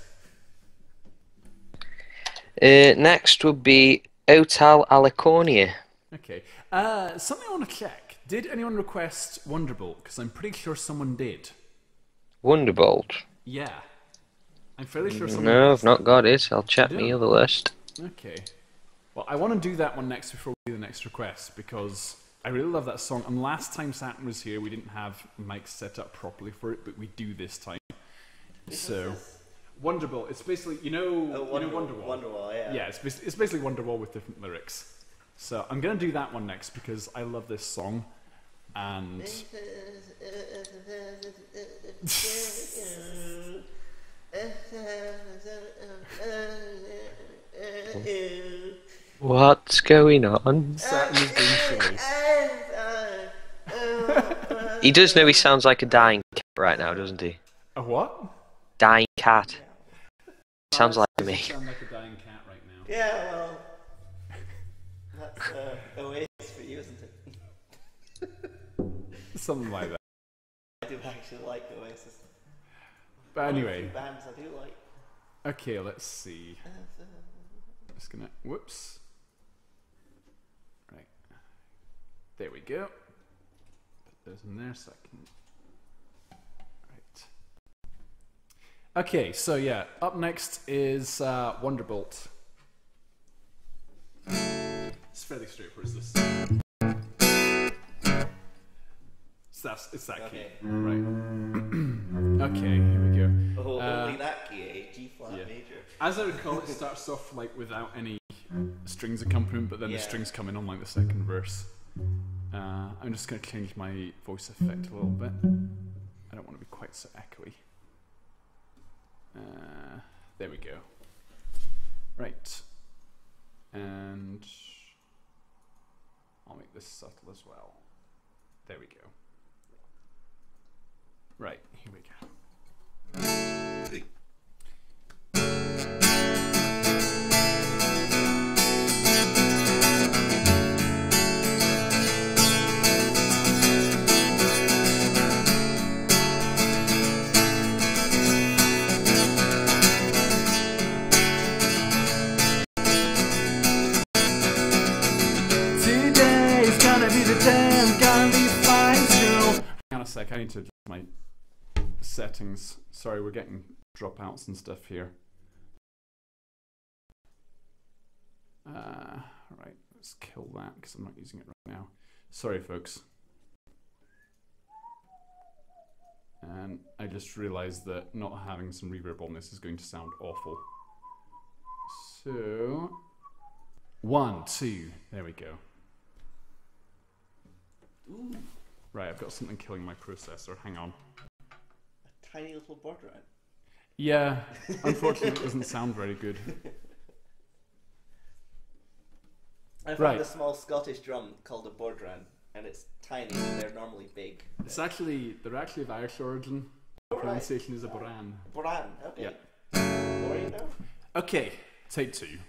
Uh, next would be Otal Alicornia. Okay. Uh, something I want to check. Did anyone request Wonderbolt? Because I'm pretty sure someone did. Wonderbolt. Yeah. I'm fairly sure someone No, I've not got it. I'll check You my do? other list. Okay. Well, I want to do that one next before we do the next request because I really love that song. And last time Saturn was here, we didn't have mics set up properly for it, but we do this time. So, Wonderbolt. It's basically you know Oh, Wonder, you know Wonderwall. Wonderwall, yeah. Yeah, it's, it's basically Wonderwall with different lyrics. So I'm gonna do that one next because I love this song, and What's going on? He does know he sounds like a dying cat right now, doesn't he? A what? Dying cat. Sounds like me. Sound like a dying cat right now. Yeah, well, uh, Oasis for you, isn't it? *laughs* Something like that. I do actually like Oasis. But One of the anyway, bands I do like. okay, let's see. Just gonna. Whoops. Right. There we go. Put those in there so I can. Right. Okay, so yeah, up next is uh, Wonderbolt. It's fairly straightforward. Is this? It's that, it's that Okay. key. Right. *clears throat* okay, here we go. Oh, Uh, only that key, eh? G flat yeah. major. As I recall, it starts off like without any strings accompaniment, but then the strings come in on like the second verse. Uh, I'm just going to change my voice effect a little bit. I don't want to be quite so echoey. Uh, there we go. Right. And I'll make this subtle as well. There we go. Right, here we go. Sec, I need to adjust my settings. Sorry, we're getting dropouts and stuff here. Uh, right, let's kill that because I'm not using it right now. Sorry, folks. And I just realized that not having some reverb on this is going to sound awful. So, one, two, there we go. Ooh, Right, I've got something killing my processor. Hang on. a tiny little border ant. Yeah, unfortunately, it doesn't sound very good. I found Right. a small Scottish drum called a bordran, and it's tiny. and They're normally big. It's actually they're actually of Irish origin. The pronunciation is a Boran. Boran, okay. Yeah. Boring now? Okay, take two.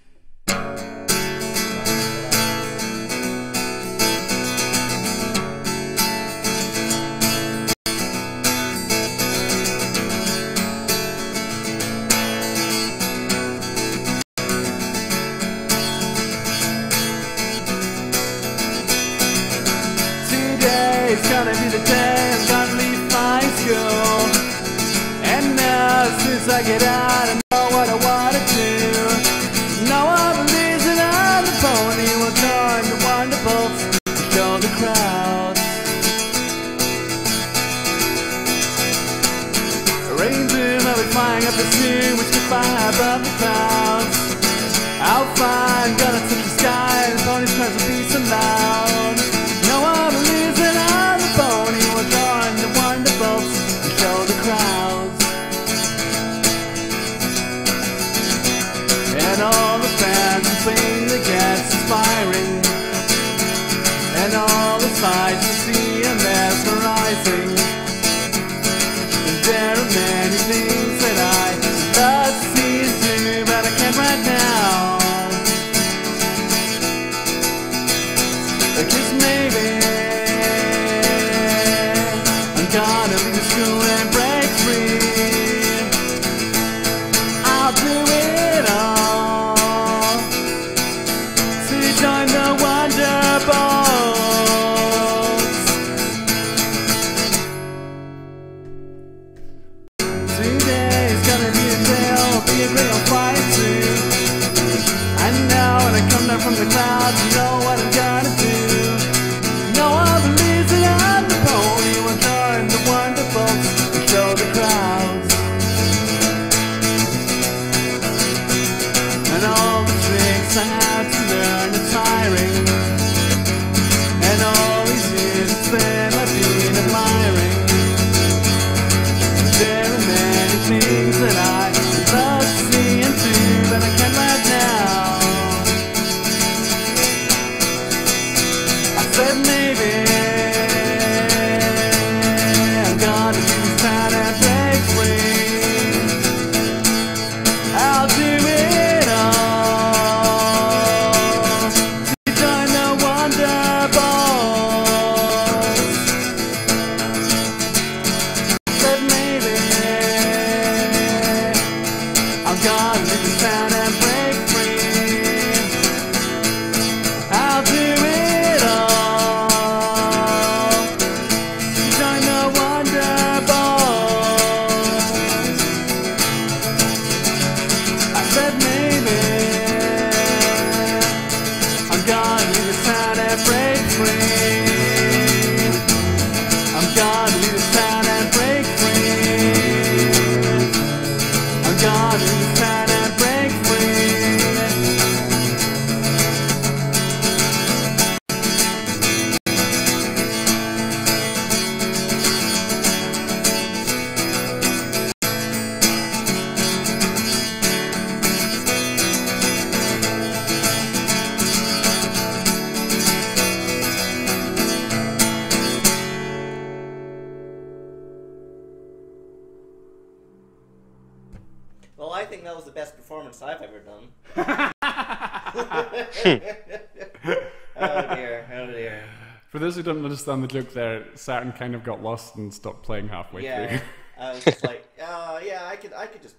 Understand the joke there, Saturn kind of got lost and stopped playing halfway Yeah, through. I was just like, oh *laughs* yeah, I could, I could just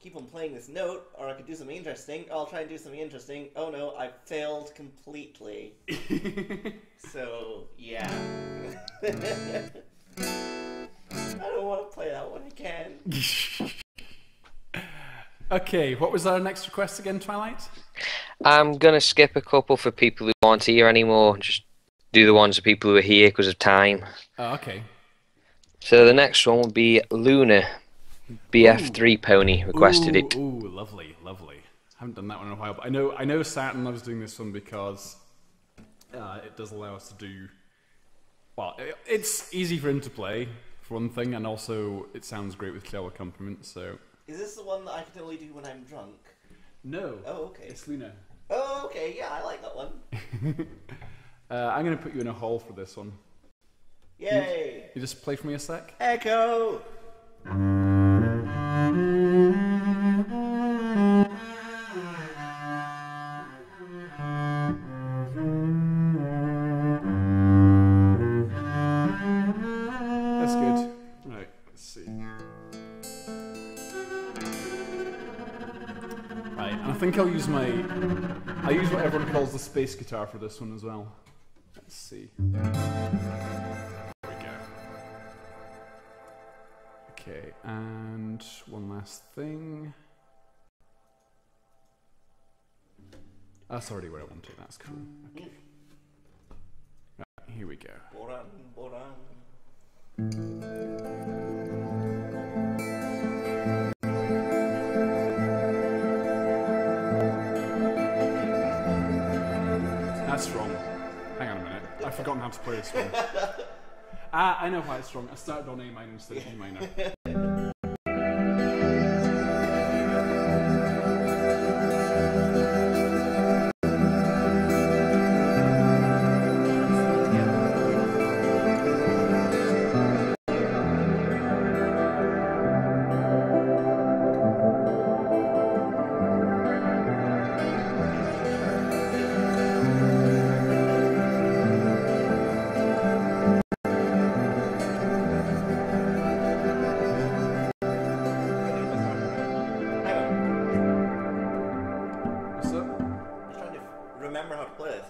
keep on playing this note, or I could do something interesting. I'll try and do something interesting. Oh no, I failed completely. *laughs* so yeah. *laughs* I don't want to play that one again. okay, what was our next request again, Twilight? I'm gonna skip a couple for people who aren't here anymore. Just do the ones of people who are here because of time. Oh, okay. So the next one will be Luna. BF3 Pony requested ooh, it. Ooh, lovely, lovely. Haven't done that one in a while, but I know I know Saturn loves doing this one because uh, it does allow us to do. Well, it, it's easy for him to play for one thing, and also it sounds great with cello accompaniment. So Is this the one that I can only do when I'm drunk? no, Oh, okay. it's Luna. Oh, okay. Yeah, I like that one. *laughs* Uh, I'm going to put you in a hole for this one. Yay! You just play for me a sec. Echo. That's good. Right, let's see. Right, and I think I'll use my. I use what everyone calls the space guitar for this one as well. Let's see. There we go. Okay, and one last thing. That's already where I want it. That's cool. Okay. Right, here we go. Boran, boran. I've forgotten how to play this one. *laughs* ah, I know why it's wrong. I started on A minor instead of E minor. Remember how to play this.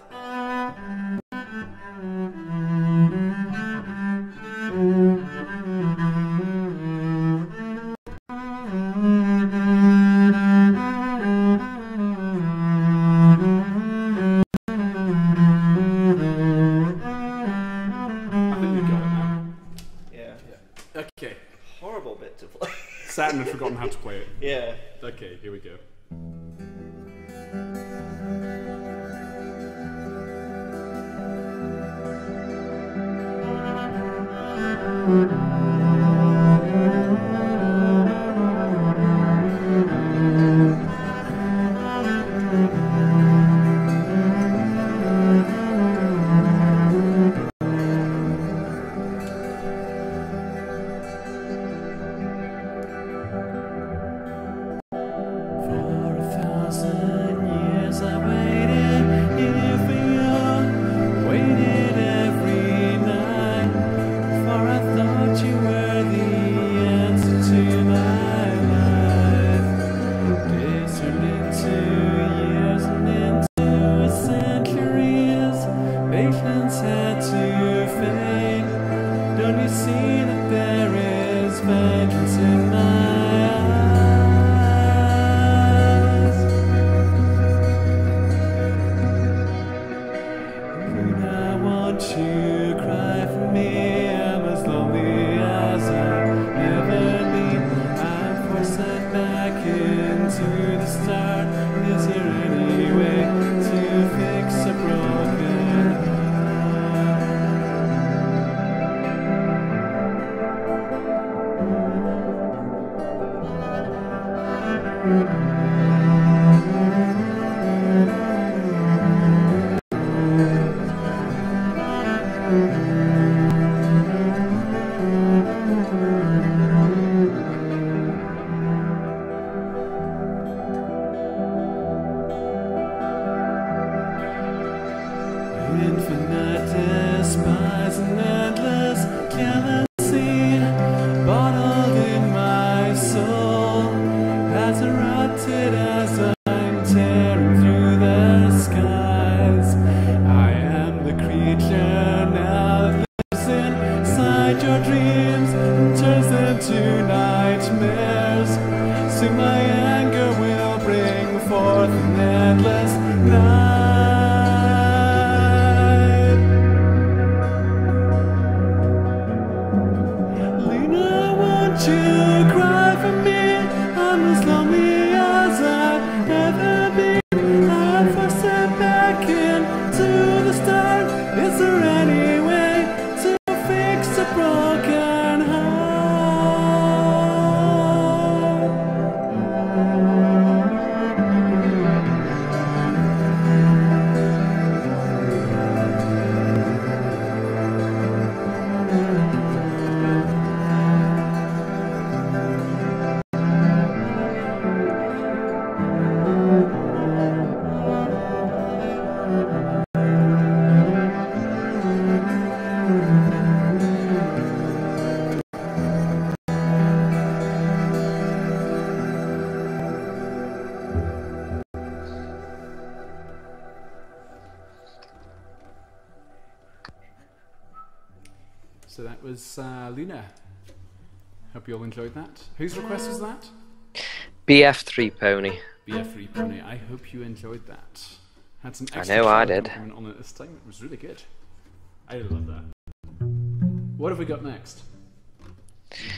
Was uh, Luna. Hope you all enjoyed that. Whose request was that? BF3 Pony. BF3 Pony. I hope you enjoyed that. Had some I know I color did. component on it this time. It was really good. I love that. What have we got next?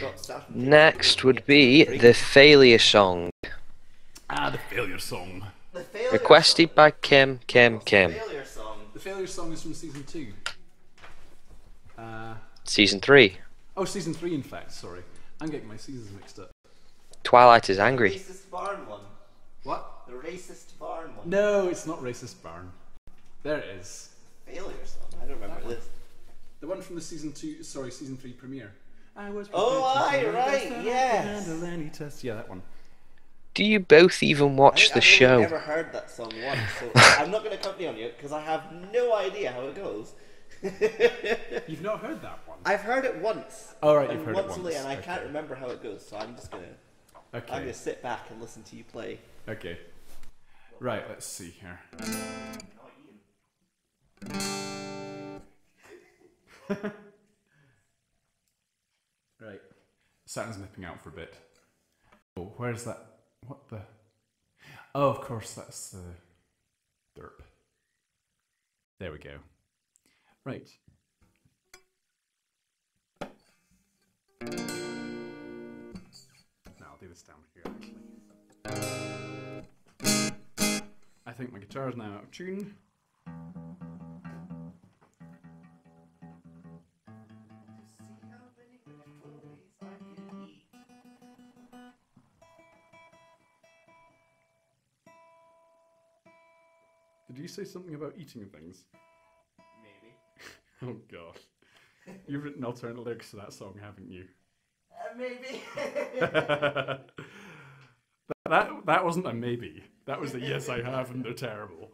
Got Next would be the Failure Song, Ah, the failure song. The failure requested by Kim, Kim, song. Kim. Failure song. The failure song is from season two. Uh, Season 3. oh, season three, in fact. Sorry, I'm getting my seasons mixed up. Twilight is angry. The Racist barn one. What? The racist barn one. No, it's not racist barn. There it is. Failure song. I don't remember this. The one from the season two, sorry, season three premiere. I was Oh, prepared to aye, right, best and I could yes. any test. Yeah, that one. Do you both even watch I, the I've only show? never heard that song once, so *laughs* I'm not going to company on you because I have no idea how it goes. You've not heard that one. I've heard it once. Oh, right, you've heard it only, once. and I can't remember how it goes, so I'm just gonna Okay. I'm gonna sit back and listen to you play. Okay. Right, let's see here. *laughs* right. Saturn's nipping out for a bit. Oh, where's that? What the? Oh, of course, that's the derp. There we go. Right. Now I'll do this down here actually. I think my guitar is now out of tune. Did you say something about eating things? Oh gosh. You've written alternate lyrics to that song, haven't you? Uh, maybe. *laughs* that that wasn't a maybe. That was a yes I have and they're terrible.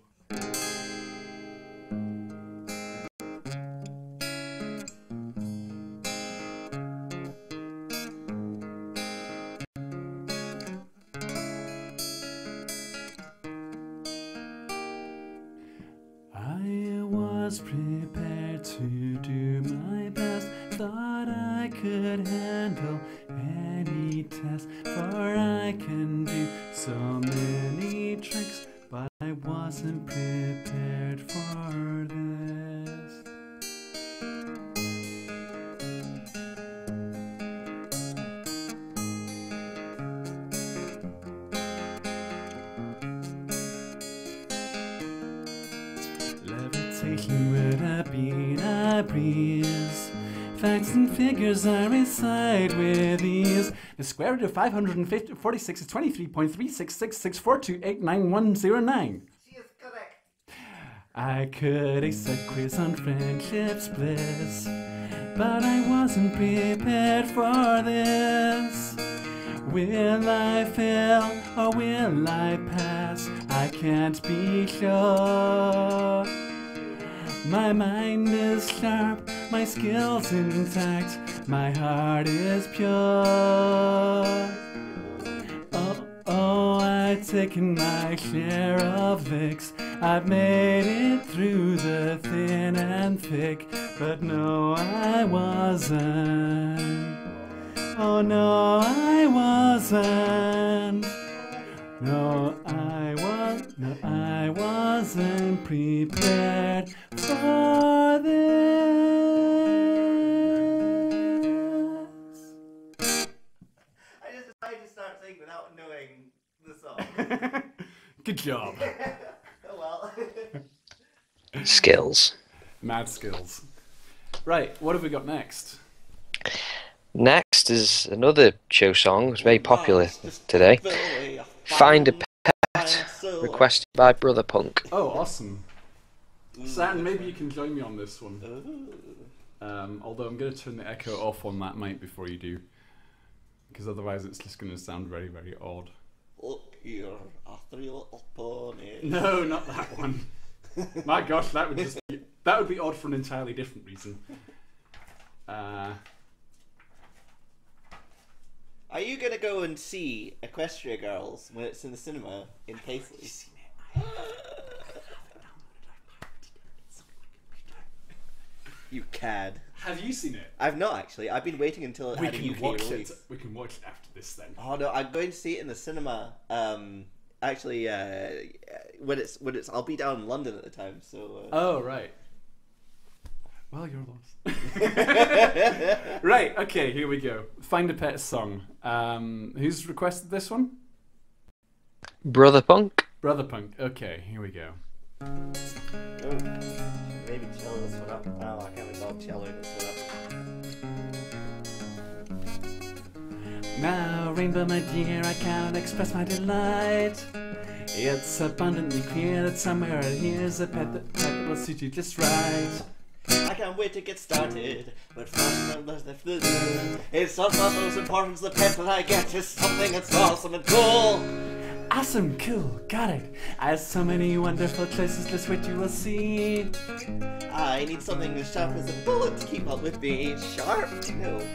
Figures I recite with ease. The square root of 546 is 23.366664289109. she is correct. I could ace a quiz on friendship's bliss, but I wasn't prepared for this. Will I fail or will I pass? I can't be sure. My mind is sharp, my skills intact, my heart is pure. Oh, oh, I've taken my share of licks. I've made it through the thin and thick, but no, I wasn't. Oh no, I wasn't. No, I was no, I wasn't prepared for this. I just decided to start singing without knowing the song. *laughs* Good job. *laughs* oh well. *laughs* Skills. Mad skills. Right, what have we got next? Next is another show song. It's very popular today. Find a Pet, requested by Brother Punk. Oh, awesome. Saturn, maybe you can join me on this one. Um, although I'm going to turn the echo off on that mic before you do. Because otherwise it's just going to sound very, very odd. Look here, a three little ponies. *laughs* No, not that one. *laughs* My gosh, that would just be, that would be odd for an entirely different reason. Uh, Are you gonna go and see Equestria Girls when it's in the cinema in Paisley? *gasps* *laughs* You cad. have you seen it? I've not actually. I've been waiting until it We had a can UK watch release. it. We can watch it after this then. Oh no, I'm going to see it in the cinema. Um, actually, uh, when it's when it's, I'll be down in London at the time. So. Uh, Oh right. Well, you're lost. *laughs* right. Okay. Here we go. Find a pet song. Um, who's requested this one? Brother Punk. Brother Punk. Okay. Here we go. oh, maybe cello this one up. Oh, I can't be bothered celloing this one up. Now, Rainbow, my dear, I cannot express my delight. It's abundantly clear that somewhere out here's a pet that, pet that will suit you just right. I can't wait to get started, but first I'm the It's not the most important. The pet that I get is something that's awesome and cool. Awesome, cool, got it. I have so many wonderful choices, just what you will see. I need something as sharp as a bullet to keep up with me. Sharp? No. *laughs*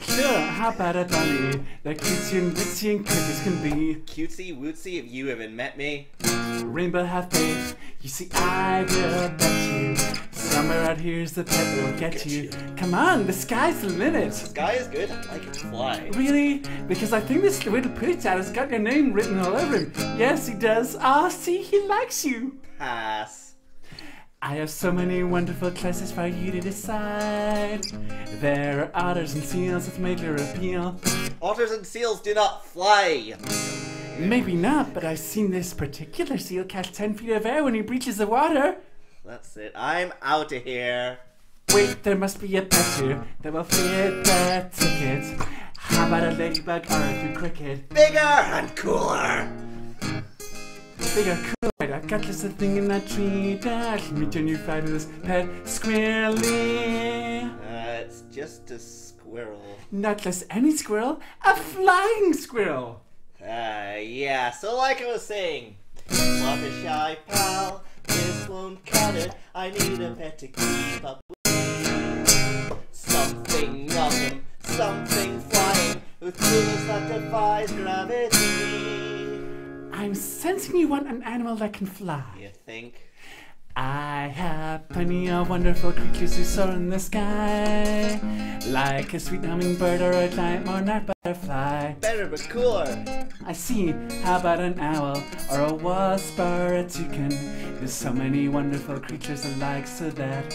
Sure, how about a bunny that cutesy and witsy and quick as can be? Cutesy wootsy if you haven't met me. Rainbow, have faith. You see, I will bet you. Somewhere out here's the pet that will get you. Come on, the sky's the limit. The sky is good. I can fly. Really? Because I think this little tat has got your name written all over him. Yes, he does. Ah, see, he likes you. Pass. I have so many wonderful choices for you to decide. There are otters and seals with major appeal. Otters and seals do not fly. Maybe not, but I've seen this particular seal catch 10 feet of air when he breaches the water. That's it. I'm out of here. Wait, there must be a pet here that will fit that ticket. How about a ladybug or a cricket? Bigger and cooler. Bigger, cool. Right, I've got just a thing in that tree that meet your new fabulous pet squirrely. Uh, it's just a squirrel. Not just any squirrel, a flying squirrel. Uh, yeah, so like I was saying, Fluttershy pal, this won't cut it. I need a pet to keep up with me. Something awesome, something flying, with coolness that defies gravity. I'm sensing you want an animal that can fly. You think? I have plenty of wonderful creatures who soar in the sky, like a sweet hummingbird or a giant monarch butterfly. Better but cooler. I see. How about an owl or a wasp or a toucan? There's so many wonderful creatures alike, so that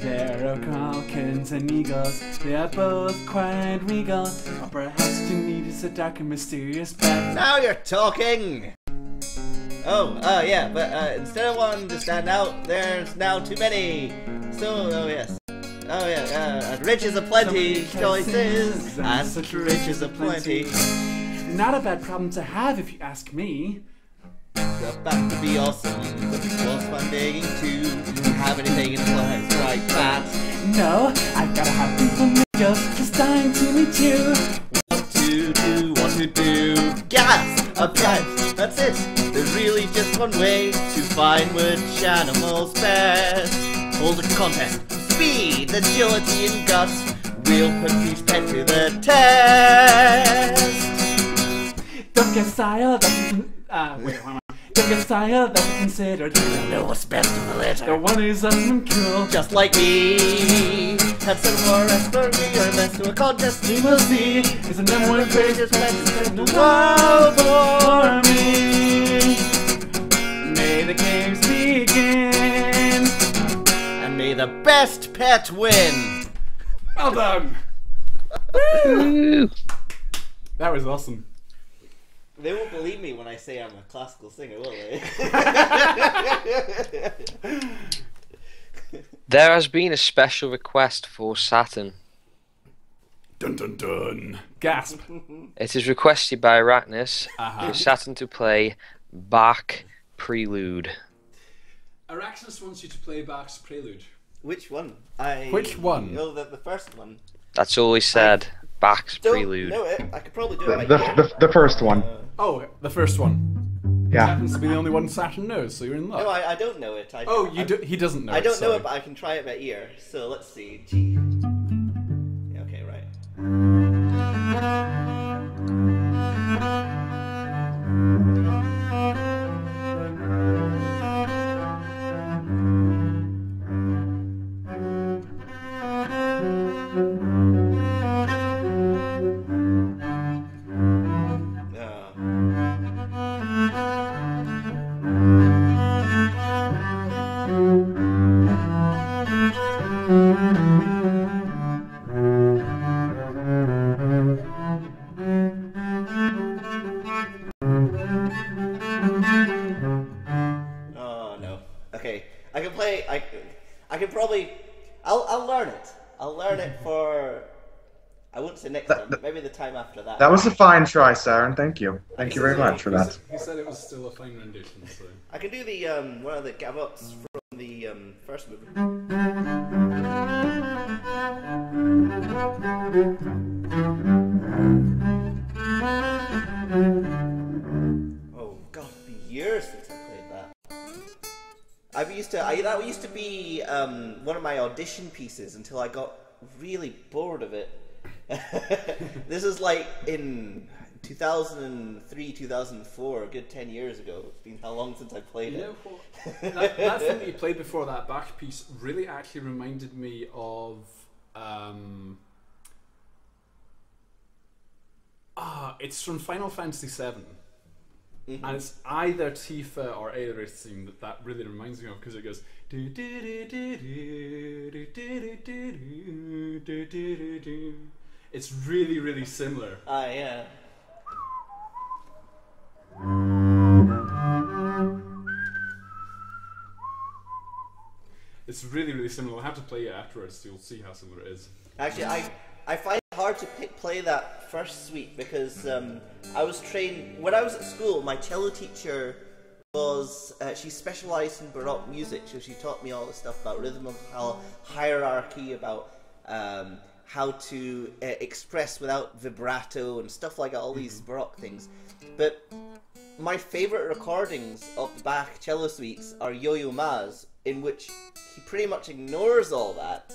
there are falcons and eagles. They are both quite regal. Or perhaps to need is a dark and mysterious pet. Now you're talking! Oh, uh, yeah, but uh, instead of wanting to stand out, there's now too many. So, oh yes. Oh yeah, uh, riches aplenty, choices, *laughs* and such riches aplenty. Not a bad problem to have, if you ask me. It's about to be awesome, but it was fun digging too. Do you Have anything in place like that? No, I've gotta have people information. Just dying to meet you. What to do, what to do? Gas! A pet, that's it. There's really just one way to find which animal's best. Hold a contest, speed, agility, and guts. We'll put each pet to the test. Don't get style uh, wait, why am I? Giving a style that's considered the lowest best of the litter. The one who's awesome cool. Just like me. Had some more Asperger, you're best to a contest. We will see. Is the number one greatest best in the Wow, world for me. May the games begin. And may the best pet win. Well done. That was awesome. They won't believe me when I say I'm a classical singer, will they? *laughs* There has been a special request for Saturn. Dun dun dun. Gasp. It is requested by Arachnus Uh-huh. for Saturn to play Bach Prelude. Araxis wants you to play Bach's Prelude. Which one? I. Which one? Oh, the, the first one. That's all he said. Bach's Don't Prelude. know it. I could probably do The, it. the, the, the first one. Oh, the first one. Yeah. It Happens to be the only one Saturn knows, so you're in luck. No, I, I don't know it. I, oh, you I, do, he doesn't know it. I it, don't know it, but I can try it by ear. So let's see. G. Yeah, okay, right. Uh, can probably. I'll I'll learn it. I'll learn it for. I wouldn't say next time, but maybe the time after that. That was a fine try, Saturn. Thank you. Thank you very much for that. He said it was still a fine rendition, so. I can do the um one of the gavots from the um first movie. Oh god, it's years since I played that. I used to. I, that used to be um, one of my audition pieces until I got really bored of it. *laughs* this is like in 2003, 2004, a good 10 years ago. It's been how long since I played You it? know *laughs* that, that thing that you played before that Bach piece really actually reminded me of. Um, ah, it's from Final Fantasy VII. Mm-hmm. And it's either Tifa or Aerith's theme that that really reminds me of because it goes. It's really, really similar. Ah, uh, yeah. It's really, really similar. I'll have to play it afterwards so you'll see how similar it is. Actually, I, I find hard to pick, play that first suite because um, I was trained when I was at school. My cello teacher was uh, she specialised in baroque music, so she taught me all the stuff about rhythm of how hierarchy, about um, how to uh, express without vibrato and stuff like all these baroque things. But my favourite recordings of the Bach cello suites are Yo-Yo Ma's, in which he pretty much ignores all that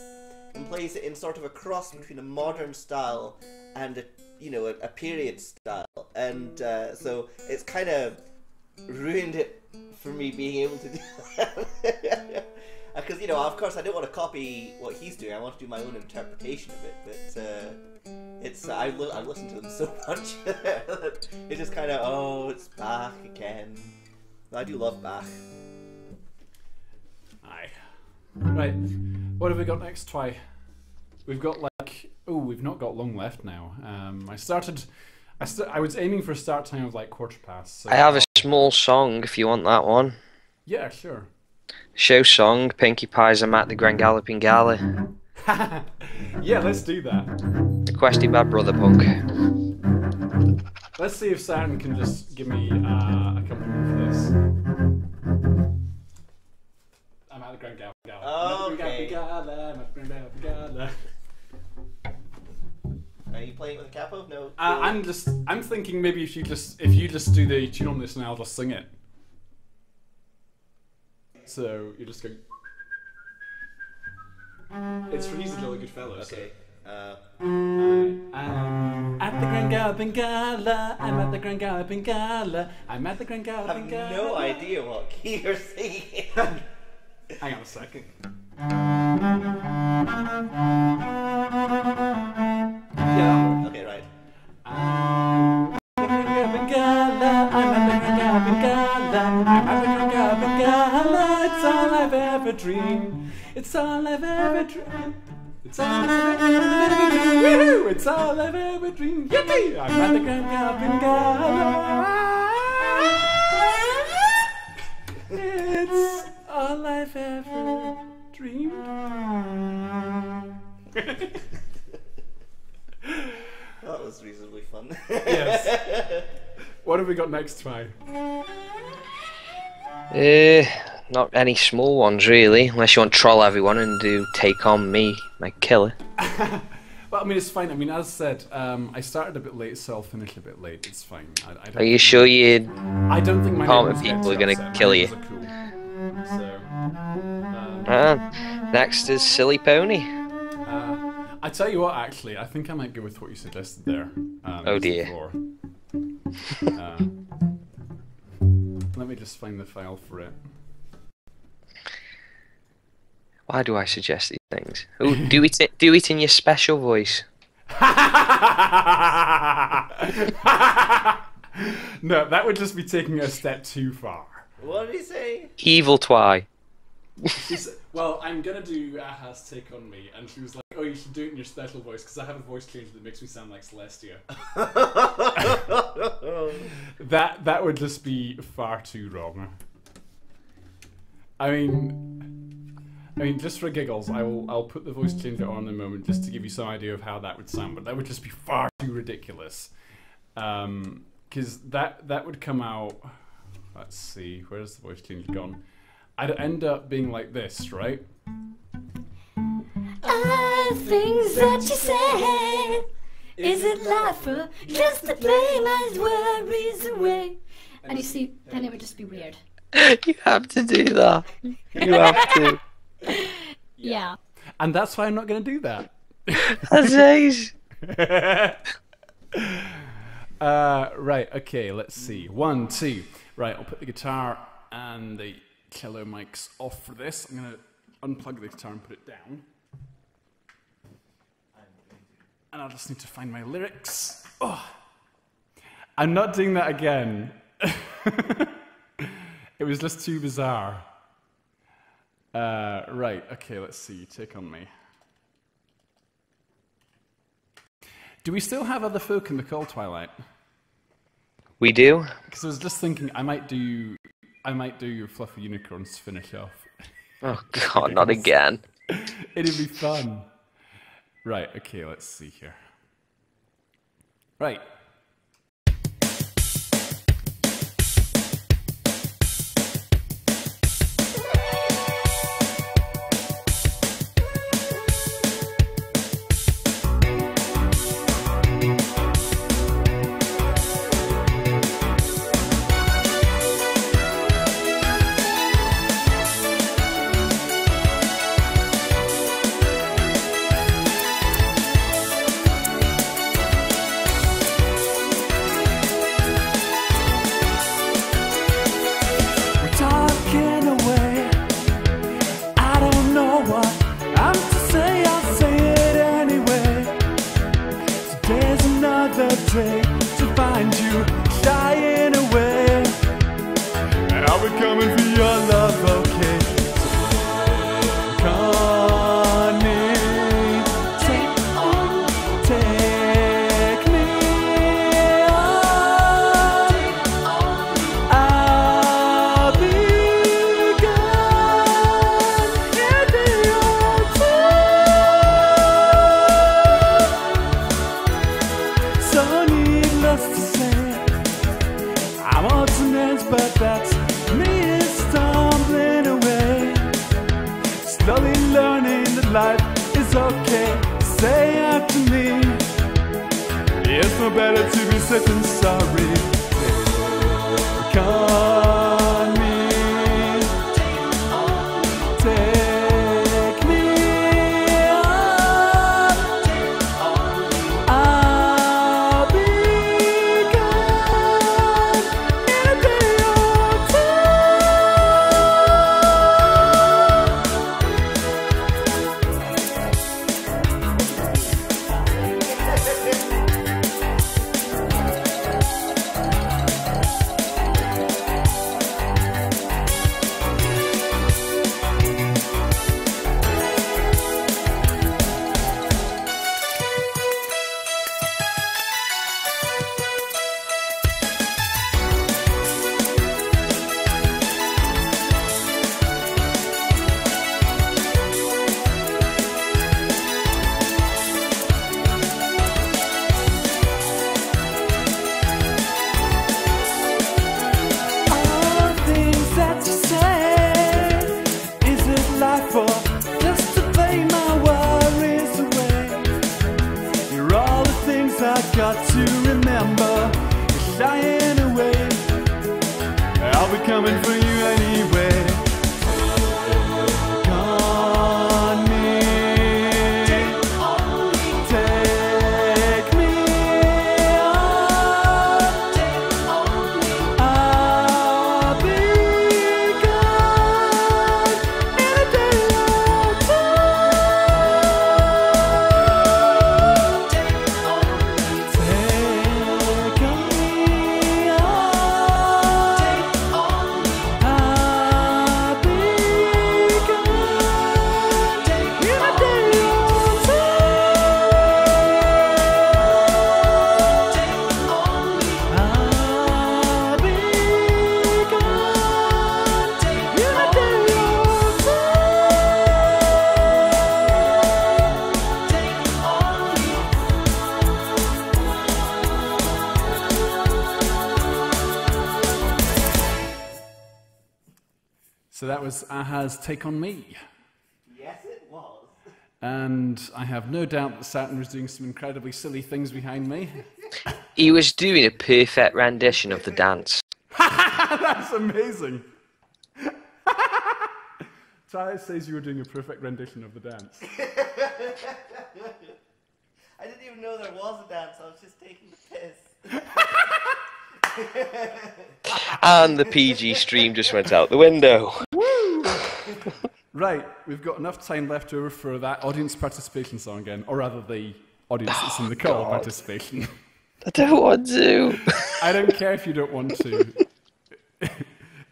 and plays it in sort of a cross between a modern style and a you know a, a period style, and uh, so it's kind of ruined it for me being able to do that. *laughs* Because you know, of course, I don't want to copy what he's doing. I want to do my own interpretation of it. But uh, it's I li- I listen to them so *laughs* much. it's just kind of oh, it's Bach again. I do love Bach. Aye. Right. What have we got next, Twy? We've got like oh, we've not got long left now. Um, I started. I st- I was aiming for a start time of like quarter past. So I have a small song if you want that one. Yeah, sure. Show song, Pinkie Pie's I'm at the Grand Galloping Gala. *laughs* yeah, let's do that. Requested by Brother Punk. Let's see if Saturn can just give me uh, accompaniment for this. I'm at the Grand Galley. Galley. I'm at the Grand Okay. Galley, I'm at the Grand Galley, Galley. Are you playing with a capo? No. Uh, I'm just. I'm thinking maybe if you just if you just do the tune on this and I'll just sing it. So you just go. It's for he's a jolly good fellow. So. Okay. Uh, I'm at the Grand Galloping Gala. I'm at the Grand Galloping Gala. I'm at the Grand I have Gala. no idea what key you're singing. *laughs* Hang on a second. Yeah. okay, right. I'm at the Grand Galloping Gala. I'm at the Grand Galloping Gala. I'm at the Grand Galloping It's all I've ever dreamed. It's all I've ever dreamed. It's all I've ever dreamed. It's all I've ever dreamed. Yippee! I'm at the Grand *laughs* That was reasonably fun. Yes. *laughs* What have we got next, Try? Uh, not any small ones really, unless you want to troll everyone and do take on me, my killer. *laughs* Well, I mean, it's fine. I mean, as I said, um, I started a bit late, so I'll finish a bit late. It's fine. I, I don't Are you sure you? I don't think my Common people are gonna upset. Kill you. Cool. So, um, Uh, next is silly pony. I tell you what, actually, I think I might go with what you suggested there. Um, Oh dear. floor. *laughs* Uh, let me just find the file for it. Why do I suggest these things? Ooh, do it. Do it in your special voice. *laughs* no, that would just be taking a step too far. what did he say? Evil twy. She said, well, I'm gonna do Aha's take on me, and she was like, "Oh, you should do it in your special voice because I have a voice change that makes me sound like Celestia." *laughs* that that would just be far too wrong. I mean, I mean, just for giggles, I will I'll put the voice changer on in a moment just to give you some idea of how that would sound, but that would just be far too ridiculous. Um, because that that would come out. Let's see, where's the voice changer gone? I'd end up being like this, right? All things that you say. Is it life or just to play my worries away? And you see, then it would just be weird. *laughs* you have to do that. You have to. *laughs* Yeah. And that's why I'm not going to do that. *laughs* That's ace. uh, right, okay, let's see. One, two. Right, I'll put the guitar and the cello mics off for this. I'm going to unplug the guitar and put it down. And I'll just need to find my lyrics. Oh. I'm not doing that again. *laughs* it was just too bizarre. Uh, right, okay, let's see. Take on me. Do we still have other folk in the Cold Twilight? We do. Because I was just thinking I might do, I might do your fluffy unicorns to finish off. Oh God, not again. It'd be fun. Right. Okay. Let's see here. Right. Aha's Take On Me. Yes, it was. And I have no doubt that Saturn was doing some incredibly silly things behind me. He was doing a perfect rendition of the dance. *laughs* *laughs* That's amazing. *laughs* Tyler says you were doing a perfect rendition of the dance. I didn't even know there was a dance. I was just taking the piss. And the PG stream just went out the window. *laughs* Right, we've got enough time left over for that audience participation song again, or rather the audience that's in the call God. participation. *laughs* I don't want to. *laughs* I don't care if you don't want to.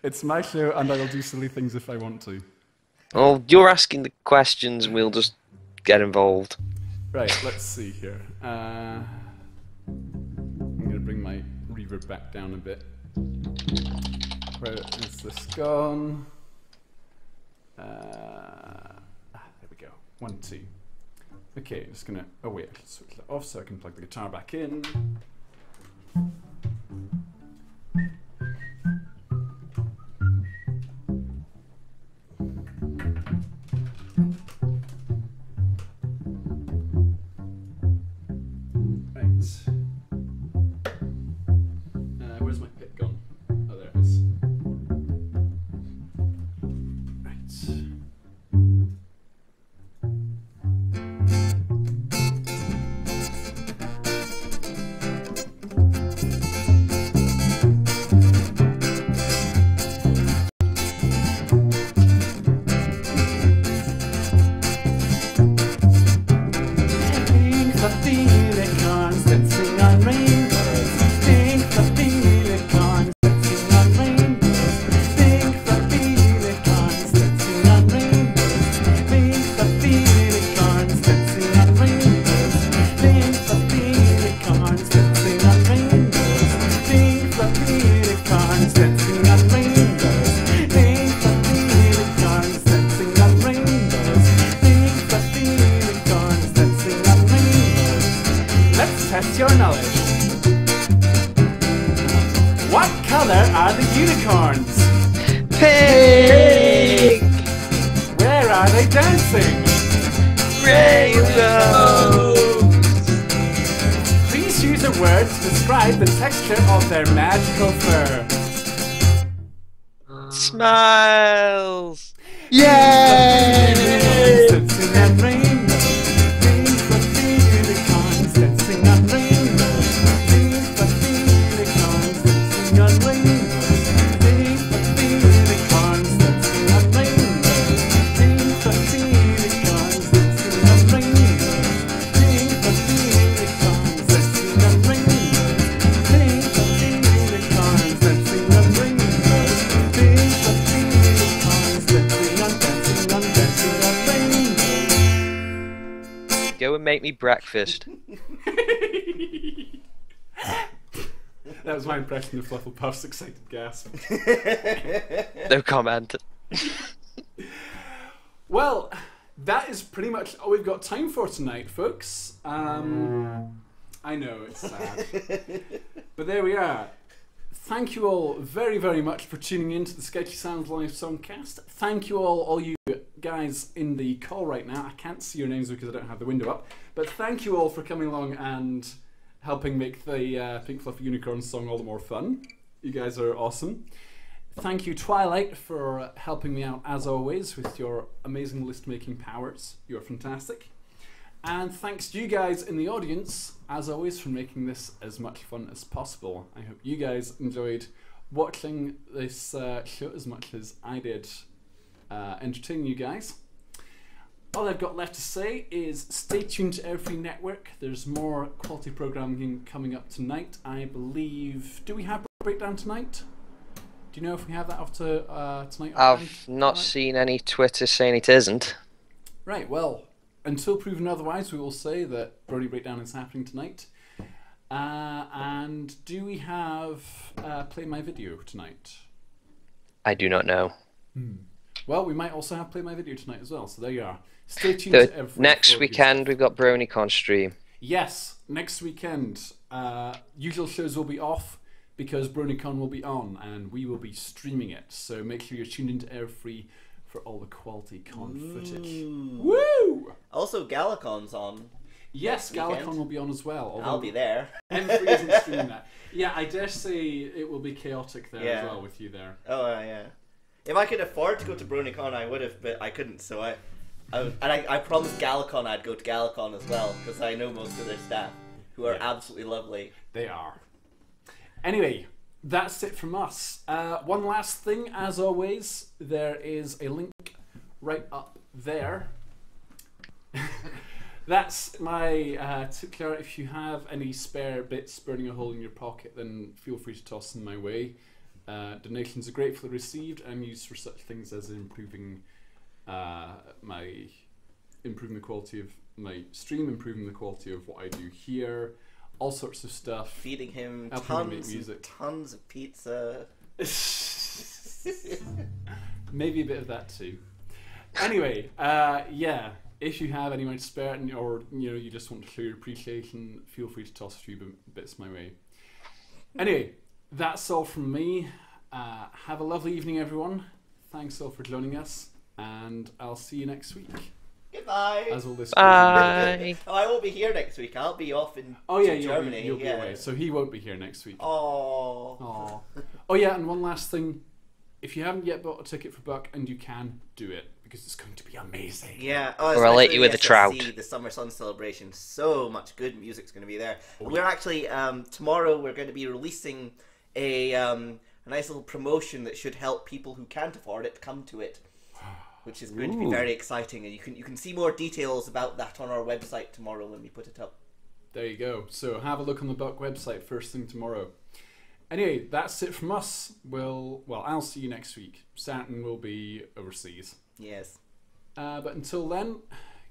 it's my show, and I will do silly things if I want to. Well, you're asking the questions, and we'll just get involved. Right, let's see here. Uh, I'm going to bring my reverb back down a bit. Where is this gone? Uh, ah, there we go. One, two. Okay, I'm just to. Oh, wait, I'll switch that off so I can plug the guitar back in. Flufflepuff's excited gasp. *laughs* No comment. *laughs* Well, that is pretty much all we've got time for tonight, folks. Um, I know it's sad, *laughs* but there we are. Thank you all very, very much for tuning in to the Sketchy Sounds Live Songcast. Thank you all, all you guys in the call right now. I can't see your names because I don't have the window up, but thank you all for coming along and helping make the uh, Pink Fluffy Unicorn song all the more fun. You guys are awesome. Thank you, Twilight, for helping me out as always with your amazing list making powers. You're fantastic. And thanks to you guys in the audience, as always, for making this as much fun as possible. I hope you guys enjoyed watching this uh, show as much as I did uh, entertaining you guys. All I've got left to say is stay tuned to Everfree Network. There's more quality programming coming up tonight. I believe. Do we have breakdown tonight? Do you know if we have that after uh, tonight? I've not Tonight? seen any Twitter saying it isn't. Right, well, until proven otherwise, we will say that Brony Breakdown is happening tonight. Uh, and do we have uh, Play My Video tonight? I do not know. Well, we might also have Play My Video tonight as well, so there you are. Stay tuned The next weekend we've got BronyCon stream. Yes, next weekend. Uh, usual shows will be off because BronyCon will be on and we will be streaming it. So make sure you're tuned into Everfree for all the quality con footage. Woo! Also, Galacon's on. Yes, weekend. Galacon will be on as well. I'll be there. M3 isn't *laughs* streaming that. Yeah, I dare say it will be chaotic there Yeah. as well with you there. Oh uh, yeah. If I could afford to go to BronyCon, I would have, but I couldn't. So I, I and I, I promised Galacon I'd go to Galacon as well because I know most of their staff, who are Yeah. absolutely lovely. They are. Anyway, that's it from us. Uh, one last thing, as always, there is a link right up there. *laughs* that's my uh, jar. If you have any spare bits burning a hole in your pocket, then feel free to toss them my way. Uh, donations are gratefully received and used for such things as improving uh, my improving the quality of my stream, improving the quality of what I do here, all sorts of stuff. Feeding him Helping him make tons, music. tons of pizza. *laughs* Maybe a bit of that too. Anyway, uh, yeah. If you have any money to spare, and, or you know you just want to show your appreciation, feel free to toss a few bits my way. Anyway, that's all from me. Uh, have a lovely evening, everyone. Thanks all for joining us, and I'll see you next week. Goodbye. As all this. Bye. *laughs* oh, I won't be here next week. I'll be off in Oh yeah, you'll Germany. be, you'll be away, so he won't be here next week. Oh. Aw. Oh yeah, and one last thing. If you haven't yet bought a ticket for Buck, and you can, do it because it's going to be amazing. Yeah. Oh, Or I'll let you with the SSC, trout. The Summer Sun celebration. So much good music's going to be there. We're actually um, tomorrow. We're going to be releasing a um, a nice little promotion that should help people who can't afford it come to it, which is going to be very exciting. And you can you can see more details about that on our website tomorrow when we put it up. There you go. So have a look on the Buck website first thing tomorrow. Anyway, that's it from us. We'll well, I'll see you next week. Saturn will be overseas. Yes. Uh, but until then,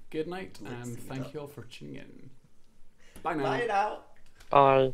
good night Let's and thank you all for tuning in. Bye now. Bye now. Bye.